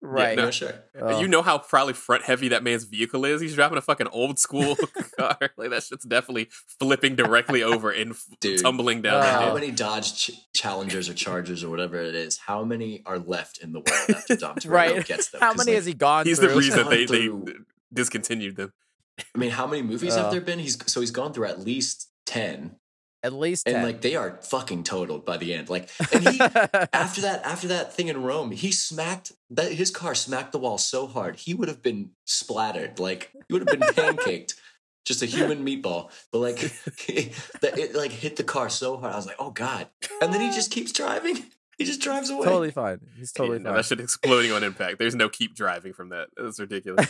right. no, sure. Oh. you know how probably front heavy that man's vehicle is. He's driving a fucking old school car. Like that shit's definitely flipping directly over and Dude. tumbling down. Uh, how many Dodge ch- Challengers or Chargers or whatever it is, how many are left in the world after Dom Toretto Right. gets them? How many like, has he gone He's through? the reason they, they discontinued them. I mean, how many movies Uh. have there been? He's so he's gone through at least ten, At least and 10. like they are fucking totaled by the end. Like, and he after that after that thing in Rome, he smacked that his car smacked the wall so hard he would have been splattered. Like he would have been pancaked. Just a human meatball, but like that it like hit the car so hard. I was like, "Oh God!" And then he just keeps driving. He just drives away. totally fine. He's totally Yeah, no, fine. that shit exploding on impact. There's no keep driving from that. That's ridiculous.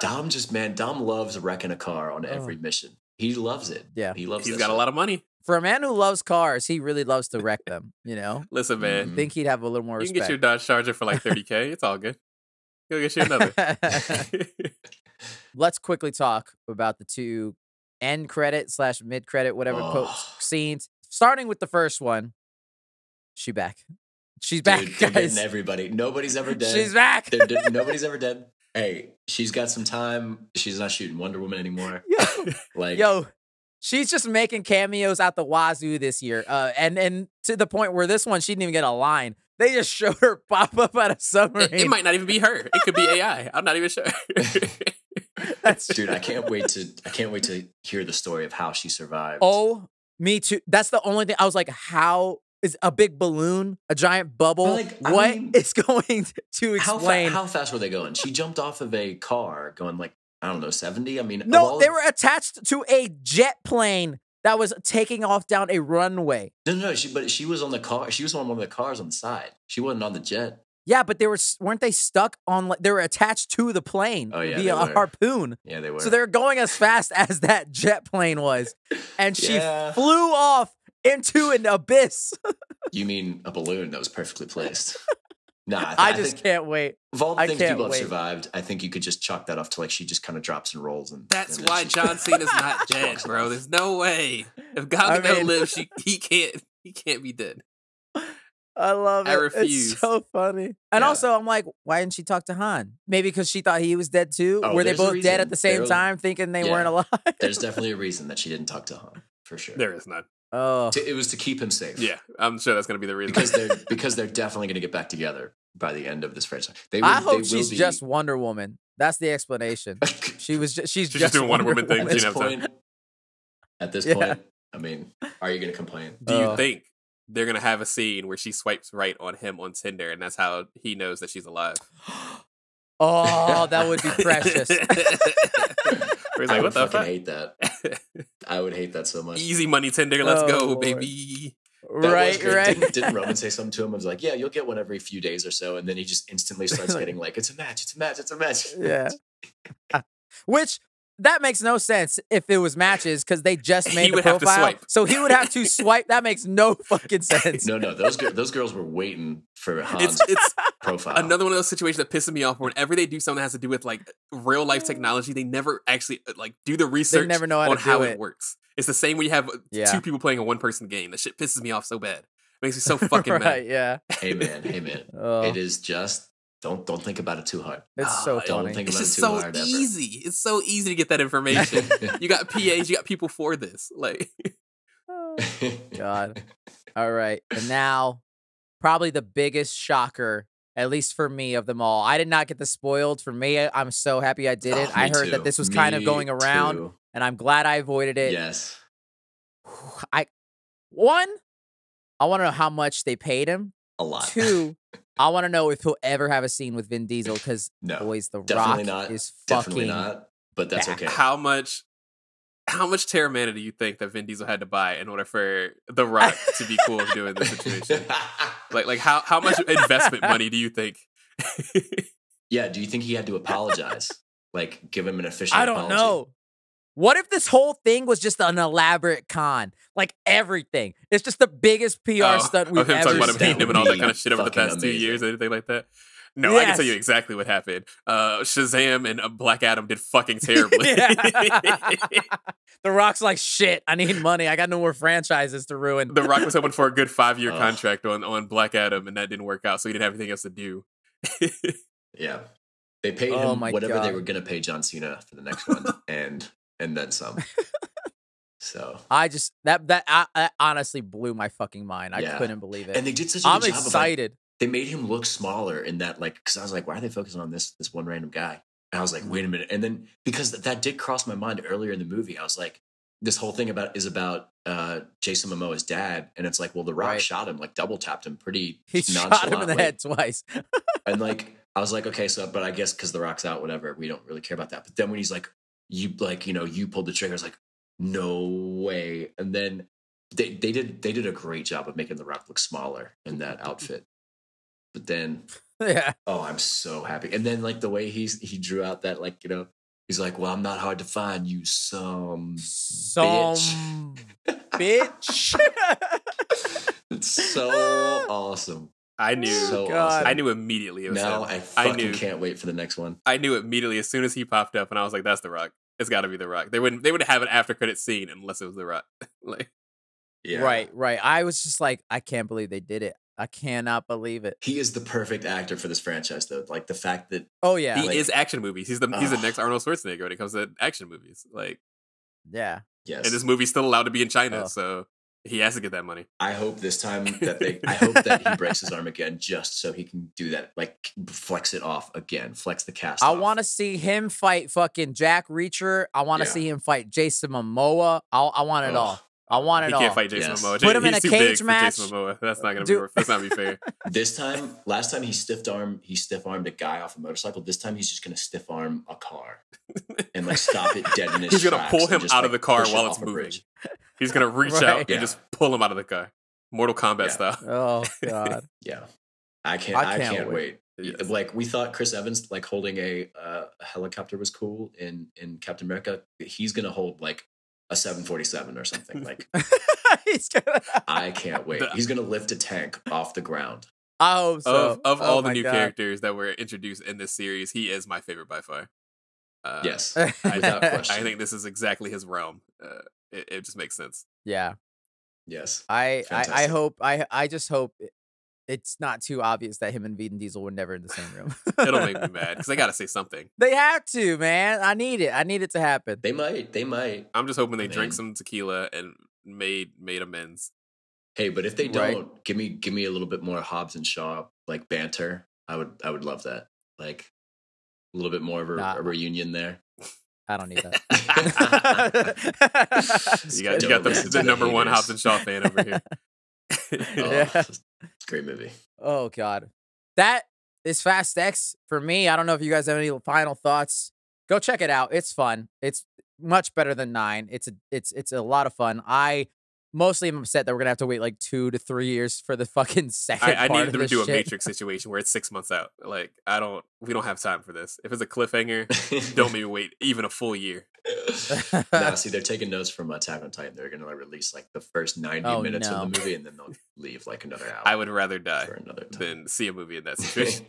Dom just man, Dom loves wrecking a car on oh. every mission. He loves it. Yeah. he loves. He's got a lot of money. For a man who loves cars, he really loves to wreck them. You know, Listen, man, Mhm. think he'd have a little more you can get your Dodge Charger for like 30k. It's all good. Go get you another. Let's quickly talk about the two end credit slash mid credit, whatever Oh. post scenes. Starting with the first one, she back. She's back, Dude, they're guys. everybody. Nobody's ever dead. She's back. They're de- nobody's ever dead. Hey, she's got some time. She's not shooting Wonder Woman anymore. Yo, Like, yo, she's just making cameos out the wazoo this year, uh, and and to the point where this one she didn't even get a line. They just showed her pop up out of submarine. It, it might not even be her. It could be AI. I'm not even sure. That's dude, I can't wait to. I can't wait to hear the story of how she survived. Oh, me too. That's the only thing I was like, how is a big balloon, a giant bubble? Like, what mean, is going to how, explain? fa- how fast were they going? She jumped off of a car going like I don't know, seventy. I mean, no, they were attached to a jet plane that was taking off down a runway. No, no, no. She, but she was on the car. She was on one of the cars on the side. She wasn't on the jet. Yeah, but they were weren't they stuck on? like They were attached to the plane Oh, yeah, via a harpoon. Yeah, they were. So they're going as fast as that jet plane was, and she Yeah. flew off into an abyss. You mean a balloon that was perfectly placed? Nah, I, th- I I just think can't wait. of all the I things people have wait. survived, I think you could just chalk that off to like she just kind of drops and rolls, and That's and why she- John Cena's not dead, bro. There's no way. If Gal I mean- lives, she, he can't. He can't be dead. I love it. I refuse. It's so funny. And Yeah. also, I'm like, why didn't she talk to Han? Maybe because she thought he was dead too. Oh, Were they both dead at the same There- time, thinking they Yeah. weren't alive? There's definitely a reason that she didn't talk to Han for sure. There is none. Oh, To- it was to keep him safe. Yeah, I'm sure that's gonna be the reason. because they're because they're definitely going to get back together by the end of this franchise. They I will- they hope will she's be- just Wonder Woman. That's the explanation. She was. Just, she's, She's just just doing Wonder Woman at things. this you know what I'm point. At this Yeah. point, I mean, are you going to complain? Do you Oh. think they're gonna have a scene where she swipes right on him on Tinder, and that's how he knows that she's alive? oh, that would be precious. He's I like, would what the fucking fuck? hate that. I would hate that so much. Easy money Tinder, let's Oh, go, Lord. baby. That right, right. Didn't, didn't Roman say something to him? I was like, "Yeah, you'll get one every few days or so," and then he just instantly starts getting like, "It's a match, it's a match, it's a match." yeah. Which that makes no sense if it was matches because they just He made the would have to profile. swipe. So he would have to swipe. That makes no fucking sense. No, no, those gir- those girls were waiting for Han's It's it's profile. another one of those situations that pisses me off. Whenever they do something that has to do with like real life technology, they never actually uh, like do the research. They never know how on how it. it. works. It's the same when you have uh, Yeah. two people playing a one person game. That shit pisses me off so bad. It makes me so fucking right? mad. Yeah. hey man, hey man, Oh, it is just don't don't think about it too hard. it's oh, so Oh, don't think It's about just it too so hard ever. easy. It's so easy to get that information. you got PAs, you got people for this. Like oh, God. All right. And now, probably the biggest shocker, at least for me, of them all. I did not get the spoiled. For me, I- I'm so happy I did it. Oh, I heard too. that this was kind of going around, too. and I'm glad I avoided it. Yes. I one, I want to know how much they paid him. A lot. Two, I want to know if he'll ever have a scene with Vin Diesel because no. boys, The Rock not. is Definitely fucking not. But that's back. okay. how much how much Teremana do you think that Vin Diesel had to buy in order for The Rock to be cool of doing this situation? Like, like how how much investment money do you think? yeah, do you think he had to apologize? like, give him an official? I don't apology? know. What if this whole thing was just an elaborate con? Like everything. It's just the biggest PR Oh, stunt we've ever talking about him That seen. hating him and all that kind of shit over the fucking past two amazing. years, anything like that. No, I can tell you exactly what happened. Uh, Shazam and uh, Black Adam did fucking terribly. The Rock's like, shit, I need money. I got no more franchises to ruin. the Rock was hoping for a good five year Ugh. contract on, on Black Adam, and that didn't work out, so he didn't have anything else to do. Yeah, they paid Oh him my whatever they were going to pay John Cena for the next one, and and then some. So, I just that that I, I honestly blew my fucking mind. I Yeah. couldn't believe it. and they did such a I'm good job of like, excited. they made him look smaller in that like because I was like, why are they focusing on this this one random guy? And I was like, wait a minute. And then because th- that did cross my mind earlier in the movie, I was like, this whole thing about is about uh Jason Momoa's dad, and it's like, well, The Rock Right. shot him, like double tapped him pretty he shot him in the head twice. And like I was like, okay, so but I guess because The Rock's out, whatever, we don't really care about that. But then when he's like, you like, you know, you pulled the trigger, I was like, no way. And then they they did they did a great job of making The Rock look smaller in that outfit. But then yeah. Oh, I'm so happy. And then like the way he's he drew out that like, you know, he's like, Well, I'm not hard to find, you some Some bitch. It's so awesome. I knew, So oh, God. I knew immediately it was Now him. I I knew. can't wait for the next one. I knew immediately as soon as he popped up, and I was like, "That's the Rock. It's got to be the Rock." They wouldn't. They wouldn't have an after credit scene unless it was the Rock. like, Yeah. Right, right. I was just like, I can't believe they did it. I cannot believe it. He is the perfect actor for this franchise though. Like the fact that Oh yeah. he like- is action movies. He's the he's the next Arnold Schwarzenegger when it comes to action movies. Like, yeah. yes. and this movie's still allowed to be in China, Oh. so he has to get that money. I hope this time that they I hope that he breaks his arm again just so he can do that. Like flex it off again. Flex the cast. I want to see him fight fucking Jack Reacher. I want to Yeah. see him fight Jason Momoa. I, I want it Ugh. all. I want it He all. can't fight Jason Yes. Momoa. Put him in a too cage for match. Jason Momoa. That's not gonna Do- be. That's not be fair. This time, last time he stiff arm, he stiff armed a guy off a motorcycle. This time he's just gonna stiff arm a car and like stop it dead in his He's gonna pull him just, out of the car push it while it's moving. Bridge. He's gonna reach Right. out Yeah. and just pull him out of the car. Mortal Kombat Yeah. style. Oh god. Yeah, I can't. I I can't can't, wait. wait. Yes. Like we thought, Chris Evans like holding a, uh, a helicopter was cool in in Captain America. He's gonna hold like a 747 or something. Like He's gonna. I can't wait. The- He's gonna lift a tank off the ground. I hope so. of of Oh all the new God. characters that were introduced in this series, he is my favorite by far. Uh, Yes, I, I think this is exactly his realm. Uh, it, it just makes sense. Yeah. yes. I, I I hope I I just hope it's not too obvious that him and Vin Diesel were never in the same room. It'll make me mad because they got to say something. They have to, man. I need it. I need it to happen. They might. They might. I'm just hoping they Man. drank some tequila and made made amends. Hey, but if they don't, give me give me a little bit more Hobbs and Shaw like banter. I would I would love that. Like a little bit more of a, Nah. a reunion there. I don't need that. You got you got the, the number one haters. Hobbs and Shaw fan over here. Oh, Yeah. it's a great movie. Oh God, that is Fast X for me. I don't know if you guys have any final thoughts. Go check it out. It's fun. It's much better than nine. It's a it's it's a lot of fun. I mostly I'm upset that we're gonna have to wait like two to three years for the fucking second I, I need them to this do a. Matrix situation where it's six months out. Like I don't, we don't have time for this. If it's a cliffhanger, don't make me wait even a full year. now, see, they're taking notes from Attack on Titan. They're going to release like the first 90 Oh, minutes no. of the movie and then they'll leave like another hour. I would rather die for another time. than see a movie in that situation.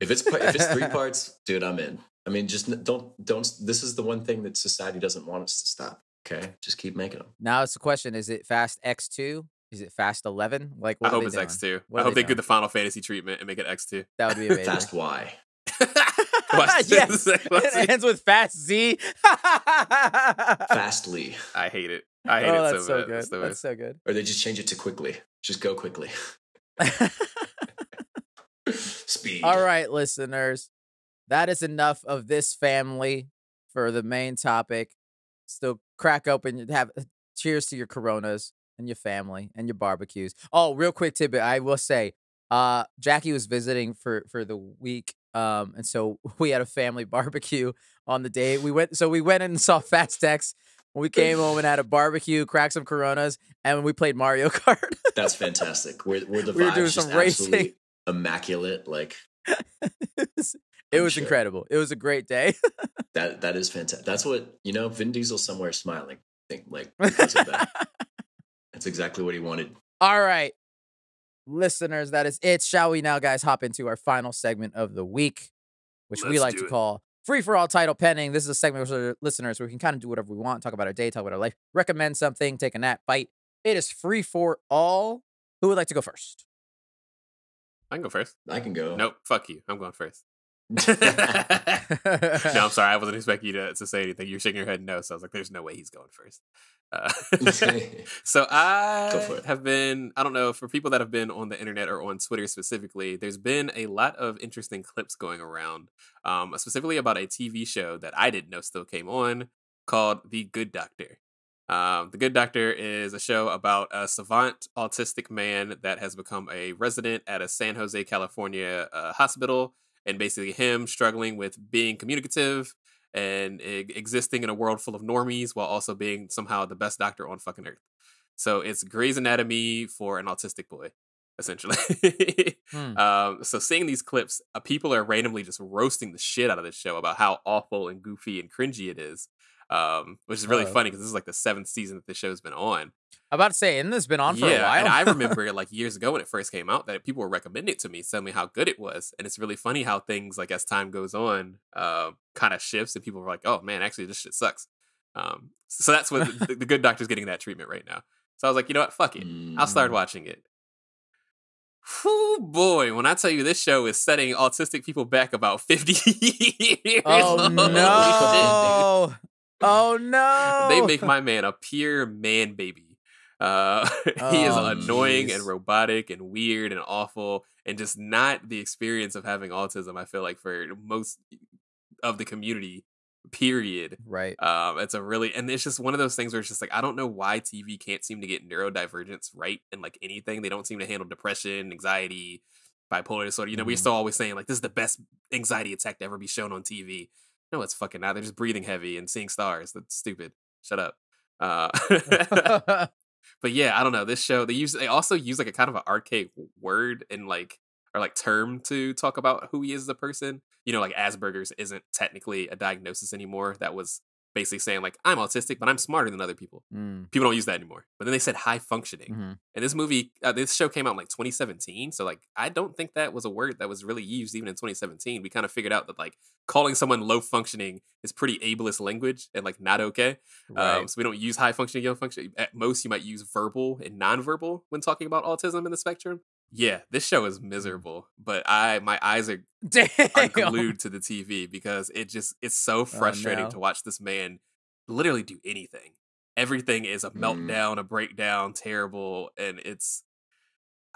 if it's if it's three parts, dude, I'm in. I mean, just don't don't. This is the one thing that society doesn't want us to stop. Okay, just keep making them. Now it's the question: Is it Fast X two? Is it Fast eleven? Like what I hope it's? X two. I hope they give the Final Fantasy treatment and make it X two. That would be amazing. Fast Y. yes, it ends with Fast Z. Fastly, I hate it. I hate oh, it that's so so bad. good. The That's so good. or they just change it to quickly. Just go quickly. Speed. All right, listeners. That is enough of this family for the main topic. Still crack open and have cheers to your coronas and your family and your barbecues. Oh, real quick tidbit, I will say, uh, Jackie was visiting for for the week. Um, and so we had a family barbecue on the day. We went so we went in and saw Fast X. we came home and had a barbecue, cracked some Coronas, and we played Mario Kart. That's fantastic. Where, where the We were doing just some racing. absolutely immaculate. Like it was, it I'm was sure. incredible. It was a great day. that. That is fantastic. That's what you know. Vin Diesel somewhere smiling. I think like because of that. That's exactly what he wanted. All right. Listeners, that is it. Shall we now, guys, hop into our final segment of the week, which we Let's like to it. call Free for All Title Pending. This is a segment for listeners where we can kind of do whatever we want, talk about our day, talk about our life, recommend something, take a nap, fight. It is free for all. Who would like to go first? I can go first. I can go. Nope. Fuck you. I'm going first. No, I'm sorry. I wasn't expecting you to, to say anything. You're shaking your head no. So I was like, there's no way he's going first. Uh, so I Go for it. have been, I don't know, for people that have been on the internet or on Twitter specifically, there's been a lot of interesting clips going around, um, specifically about a TV show that I didn't know still came on called The Good Doctor. Um, the Good Doctor is a show about a savant autistic man that has become a resident at a San Jose, California uh, hospital, and basically him struggling with being communicative and e- existing in a world full of normies while also being somehow the best doctor on fucking earth. So it's Grey's Anatomy for an autistic boy, essentially. Hmm. um, so seeing these clips, uh, people are randomly just roasting the shit out of this show about how awful and goofy and cringy it is. Um, which is really Uh-oh. funny because this is like the seventh season that the show's been on. I'm about to say, and this has been on for yeah, a while. and I remember like years ago when it first came out that people were recommending it to me, telling me how good it was. And it's really funny how things like as time goes on, uh, kind of shifts, and people were like, "Oh man, actually, this shit sucks." Um, so that's what the, the good doctor's getting that treatment right now. So I was like, you know what, fuck it, I'll start Mm. watching it. Whew, boy, when I tell you this show is setting autistic people back about 50 years. oh no! Oh no! they make my man a pure man baby. Uh, he is Oh, annoying and robotic and weird and awful and just not the experience of having autism. I feel like for most of the community, period. right. Um, it's a really and it's just one of those things where it's just like I don't know why TV can't seem to get neurodivergence right and like anything. They don't seem to handle depression, anxiety, bipolar disorder. You know, we're Mhm. still always saying like this is the best anxiety attack to ever be shown on TV. No, it's fucking not. They're just breathing heavy and seeing stars. That's stupid. Shut up. Uh, but yeah, I don't know. This show they use they also use like a kind of an archaic word and like or like term to talk about who he is as a person. You know, like Asperger's isn't technically a diagnosis anymore. That was basically saying like I'm autistic, but I'm smarter than other people. Mm, People don't use that anymore. But then they said high functioning. mhm. And this movie, uh, this show came out in like 2017. So like, I don't think that was a word that was really used even in 2017. We kind of figured out that like calling someone low functioning is pretty ableist language and like not okay. Right. Um, so we don't use high functioning, low functioning. At most, you might use verbal and nonverbal when talking about autism in the spectrum. Yeah, this show is miserable, but I my eyes are, are glued to the TV because it just it's so frustrating no. to watch this man literally do anything. Everything is a Mm. meltdown, a breakdown, terrible, and it's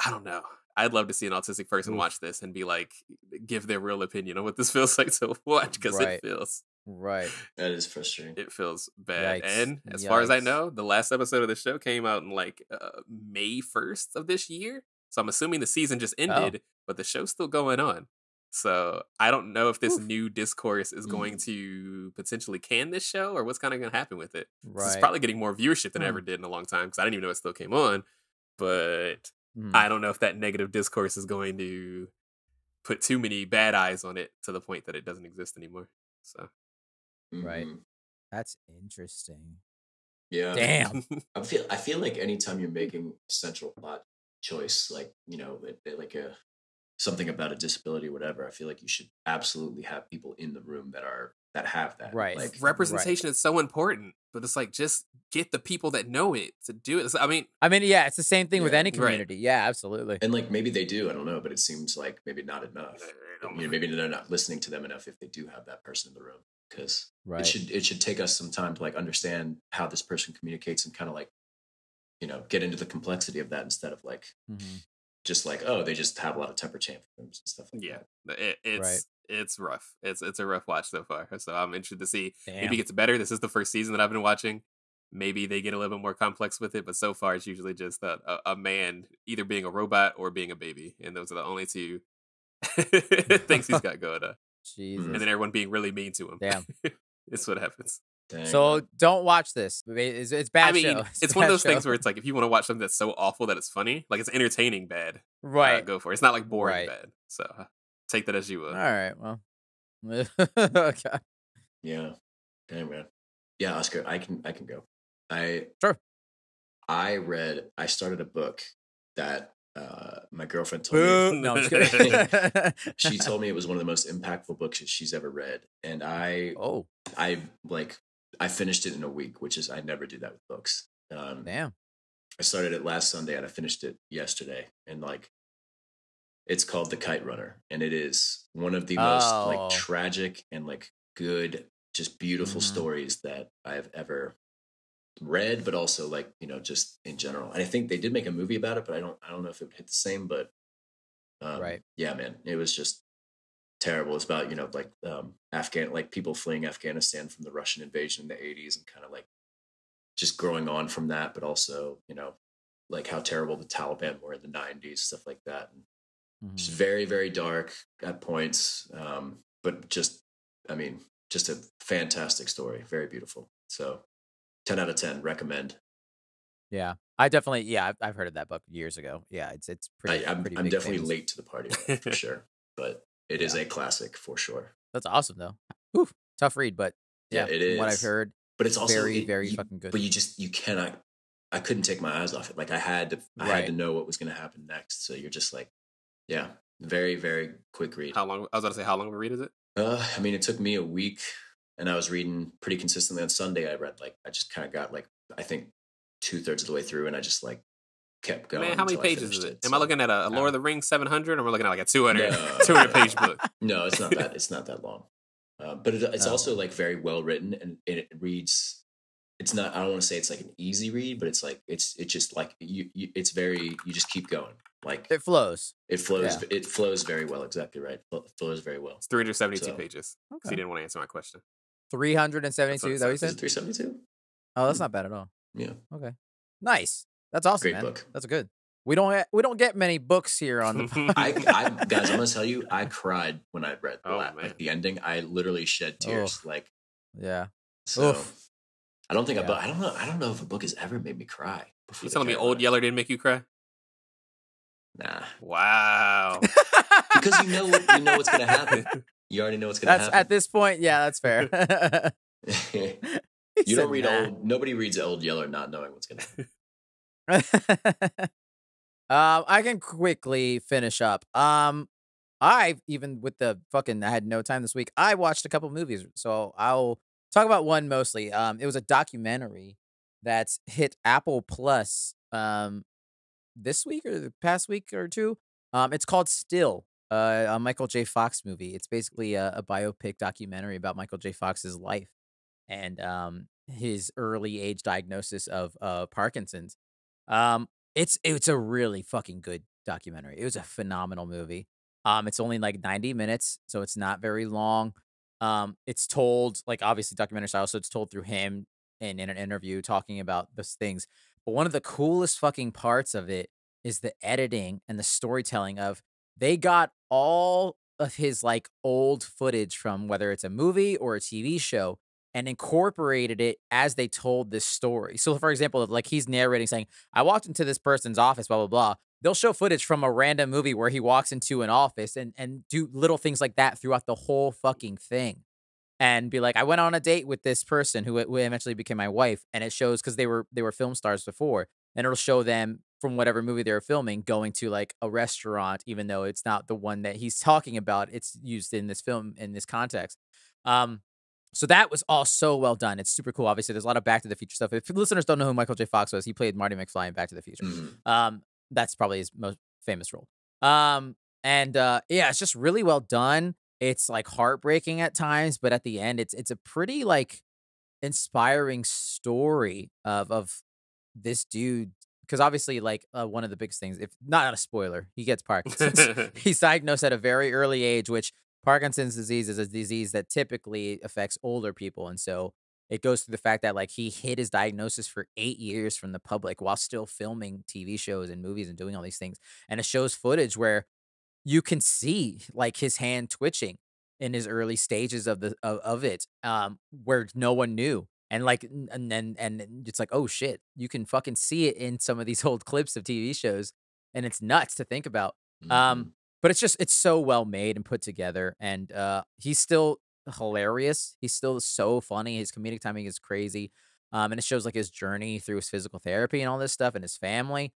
I don't know. I'd love to see an autistic person Oof. watch this and be like, give their real opinion on what this feels like to watch because Right. it feels Right. That is frustrating. it feels bad. Yikes. And as far as I know, the last episode of the show came out in like uh, May 1st of this year. So I'm assuming the season just Oh. ended, but the show's still going on. So I don't know if this Oof. new discourse is going Mm. to potentially can this show or what's kind of going to happen with it. Right. It's probably getting more viewership than it Hmm. ever did in a long time because I didn't even know it still came on. But Mhm. I don't know if that negative discourse is going to put too many bad eyes on it to the point that it doesn't exist anymore. So Right. Mhm. That's interesting. Yeah. Damn. I feel I feel like anytime you're making a central plot choice, like you know, it- it- like a something about a disability or whatever, I feel like you should absolutely have people in the room that are that have that. Right. Like representation is so important, but it's like just get the people that know it to do it. It's- I mean, I mean, yeah, it's the same thing with Yeah, any right. community. Yeah, absolutely. and like maybe they do, I don't know, but it seems like maybe not enough. You know, maybe they're not listening to them enough if they do have that person in the room. Because Right. it should it should take us some time to like understand how this person communicates and kind of like, you know, get into the complexity of that instead of like Mhm. just like, oh, they just have a lot of temper tantrums and stuff like yeah, that. it, it's Right. it's rough. It's it's a rough watch so far. So I'm interested to see. Damn. Maybe it gets better. This is the first season that I've been watching. Maybe they get a little bit more complex with it, but so far it's usually just a, a, a man either being a robot or being a baby, and those are the only two things he's got going on. Jesus. And then everyone being really mean to him. Damn. it's what happens. Dang, So don't watch this. It's, it's bad I mean, show. it's, a one of those things where it's like if you want to watch something that's so awful that it's funny, like it's entertaining bad, uh, right. go for it. It's not like boring Right. bad. So uh, take that as you will. All right. Well. okay. Yeah. Dang man. Yeah, Oscar, I can I can go. I Sure. I read I started a book that uh my girlfriend told me No, I'm just kidding. she told me it was one of the most impactful books that she's ever read. And I Oh, I like I finished it in a week, which is I never do that with books. Um damn. I started it last Sunday and I finished it yesterday. And like it's called The Kite Runner. And it is one of the most Oh. like tragic and like good, just beautiful Mhm. stories that I've ever read, but also like, you know, just in general. And I think they did make a movie about it, but I don't I don't know if it would hit the same, but um, Right. yeah, man. It was just terrible. It's about, you know, like um Afghan like people fleeing Afghanistan from the Russian invasion in the 80s and kind of like just growing on from that, but also, you know, like how terrible the Taliban were in the 90s, stuff like that. And Mhm. just very, very dark at points. Um, but just, I mean, just a fantastic story. Very beautiful. So 10 out of 10, recommend. Yeah, I definitely. Yeah, I've, I've heard of that book years ago. Yeah, it's it's pretty. I, I'm, pretty I'm definitely famous. late to the party for sure, but it is Yeah. a classic for sure. That's awesome though. Whew, tough read, but Yeah, yeah, it from What I've heard, But it's also very it- very you- fucking good. But you just you cannot. I couldn't take my eyes off it. Like I had to. I had to know what was going to happen next. So you're just like, yeah, very very quick read. How long? I was about to say, how long of a read is it? Uh, I mean, it took me a week, and I was reading pretty consistently. On Sunday, I read like I just kind of got like I think two thirds of the way through, and I just like kept going. Man, how many pages is finished it? Am I looking at a, a Lord of the Rings 700 or am I looking at like a 200, No. 200 page book? No, it's not that. It's not that long, uh, but it, it's Oh. also like very well written, and it reads. It's not. I don't want to say it's like an easy read, but it's like it's it's just like you. you it's very. You just keep going. Like it flows. it flows. yeah. It flows very well. Exactly right. Flo- flows very well. It's 372 So- pages. So Okay. you didn't want to answer my question. Three hundred and seventy-two. Is that what you said? three seventy two? Oh, that's not bad at all. Yeah. Okay, nice. That's awesome, Great man. book. That's good. We don't get, we don't get many books here on the. podcast. I, I guys, I'm gonna tell you, I cried when I read the, Oh, la- like the ending. I literally shed tears. Like yeah. so. Oof. I don't think Yeah. I, but I don't know. I don't know if a book has ever made me cry. Before You The telling me Old Yeller didn't make you cry? Nah, Wow. because you know what you know what's gonna happen. You already know what's gonna That's at this point. Yeah, that's fair. you don't read nah. old. Nobody reads Old Yeller not knowing what's gonna happen. um, I can quickly finish up. Um, I even with the fucking I had no time this week. I watched a couple movies, so I'll talk about one mostly. Um, it was a documentary that's hit Apple Plus. Um, this week or the past week or two. Um, it's called Still. Uh, a Michael J. Fox movie. It's basically a, a biopic documentary about Michael J. Fox's life and um his early age diagnosis of uh Parkinson's. Um it's it's a really fucking good documentary. It was a phenomenal movie. Um it's only like 90 minutes, so it's not very long. Um it's told like obviously documentary style, so it's told through him and in an interview talking about those things. But one of the coolest fucking parts of it is the editing and the storytelling of they got all of his like old footage from whether it's a movie or a TV show and incorporated it as they told this story. So, for example, like he's narrating saying, I walked into this person's office, blah, blah, blah. They'll show footage from a random movie where he walks into an office and, and do little things like that throughout the whole fucking thing. And be like, I went on a date with this person who, who eventually became my wife, and it shows because they were they were film stars before, and it'll show them from whatever movie they were filming going to like a restaurant, even though it's not the one that he's talking about. It's used in this film in this context. Um, so that was all so well done. It's super cool. Obviously, there's a lot of Back to the Future stuff. If listeners don't know who Michael J. Fox was, he played Marty McFly in Back to the Future. Mhm. Um, that's probably his most famous role. Um, and uh, yeah, it's just really well done. It's like heartbreaking at times, but at the end, it's it's a pretty like inspiring story of of this dude. Because obviously, like uh, one of the biggest things, if not a spoiler, he gets Parkinson's. He's diagnosed at a very early age, which Parkinson's disease is a disease that typically affects older people, and so it goes to the fact that like he hid his diagnosis for eight years from the public while still filming TV shows and movies and doing all these things. And it shows footage where you can see like his hand twitching in his early stages of the of, of it, um, where no one knew. and like and then and it's like oh shit you can fucking see it in some of these old clips of tv shows and it's nuts to think about Mhm. um but it's just it's so well made and put together and uh he's still hilarious he's still so funny his comedic timing is crazy um and it shows like his journey through his physical therapy and all this stuff and his family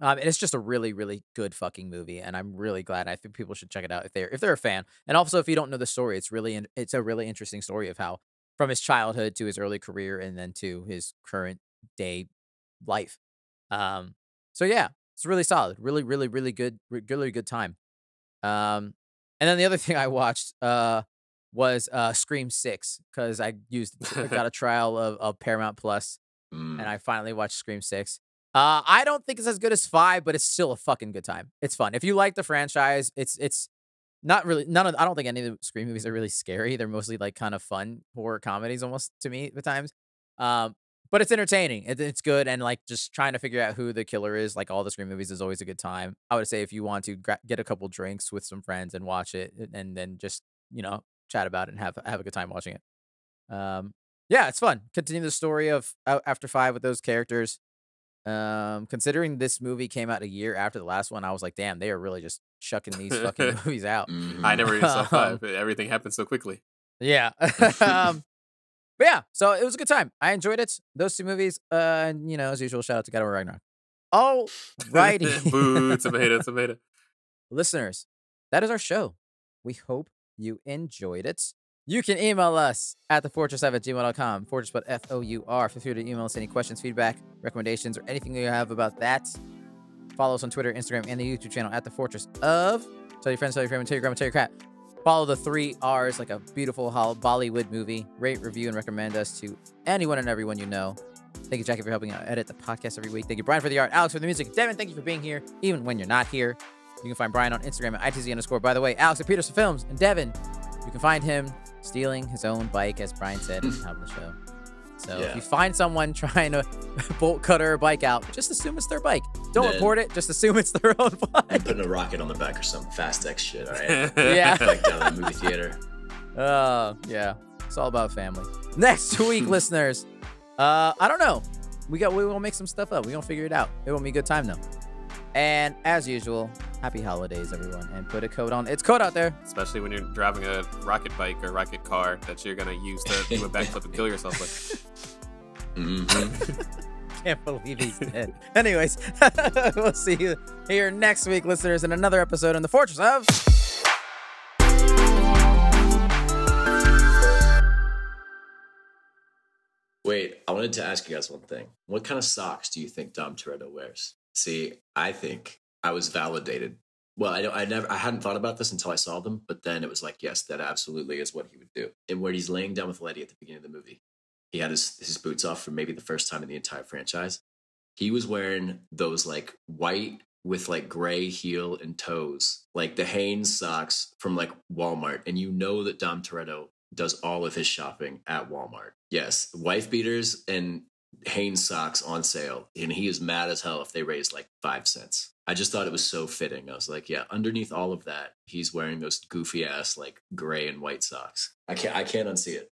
um, and it's just a really, really good fucking movie, and I'm really glad. I think people should check it out if they're if they're a fan. And also, if you don't know the story, it's really in- it's a really interesting story of how from his childhood to his early career and then to his current day life. Um, so yeah, it's really solid, really, really, really good, re- really good time. Um, and then the other thing I watched uh was uh Scream Six because I used I got a trial of, of Paramount Plus Mm. and I finally watched Scream Six. Uh, I don't think it's as good as five, but it's still a fucking good time. It's fun. If you like the franchise, it's it's not really none of I don't think any of the Scream movies are really scary. They're mostly like kind of fun horror comedies almost to me at times. Um, but it's entertaining. It, it's good and like just trying to figure out who the killer is. Like all the Scream movies is always a good time. I would say if you want to gra- get a couple drinks with some friends and watch it, and then just you know chat about it and have have a good time watching it. Um, yeah, it's fun. Continue the story of uh, After Five with those characters. Um, considering this movie came out a year after the last one, I was like, damn, they are really just chucking these fucking movies out. Mhm. I never even saw Um, five. but Everything happened so quickly. Yeah. um, but yeah, so it was a good time. I enjoyed it. Those two movies. Uh, and you know, as usual, shout out to God of Ragnarok. All righty, Boo, tomato, tomato. listeners, that is our show. We hope you enjoyed it. You can email us at thefourtress at gmail.com, fortress but F O U R. Feel free to email us any questions, feedback, recommendations, or anything you have about that. Follow us on Twitter, Instagram, and the YouTube channel at the Fourtress of. Tell your friends, tell your family, tell your grandma, tell your cat. Follow the three R's like a beautiful Bollywood movie. Rate, review, and recommend us to anyone and everyone you know. Thank you, Jackie, for helping out edit the podcast every week. Thank you, Brian, for the art, Alex, for the music. Devin, thank you for being here, even when you're not here. You can find Brian on Instagram at ITZ underscore. By the way, Alex at Petersen Films and Devin, you can find him stealing his own bike, as Brian said at the top of the show. So if you find someone trying to bolt cutter a bike out, just assume it's their bike. Don't report it. Just assume it's their own I'm bike. putting a rocket on the back or some Fast X shit. All right. Yeah. like down at the movie theater. Uh, yeah. It's all about family. Next week, listeners. Uh, I don't know. We got. We will make some stuff up. We gonna figure it out. It will be a good time though. And as usual, happy holidays, everyone, and put a coat on. It's cold out there. Especially when you're driving a rocket bike or rocket car that you're gonna use to do a backflip and kill yourself with. mm-hmm. Can't believe he's dead. Anyways, we'll see you here next week, listeners, in another episode in the Fourtress of. Wait, I wanted to ask you guys one thing. What kind of socks do you think Dom Toretto wears? See, I think I was validated. Well, I don't, I never, I hadn't thought about this until I saw them, but then it was like, yes, that absolutely is what he would do. And where he's laying down with Letty at the beginning of the movie, he had his his boots off for maybe the first time in the entire franchise. He was wearing those like white with like gray heel and toes, like the Hanes socks from like Walmart, and you know that Dom Toretto does all of his shopping at Walmart. Yes, wife beaters and Hanes socks on sale, and he is mad as hell if they raise like five cents. I just thought it was so fitting. I was like, yeah, underneath all of that, he's wearing those goofy ass like gray and white socks. I can't, I can't unsee it.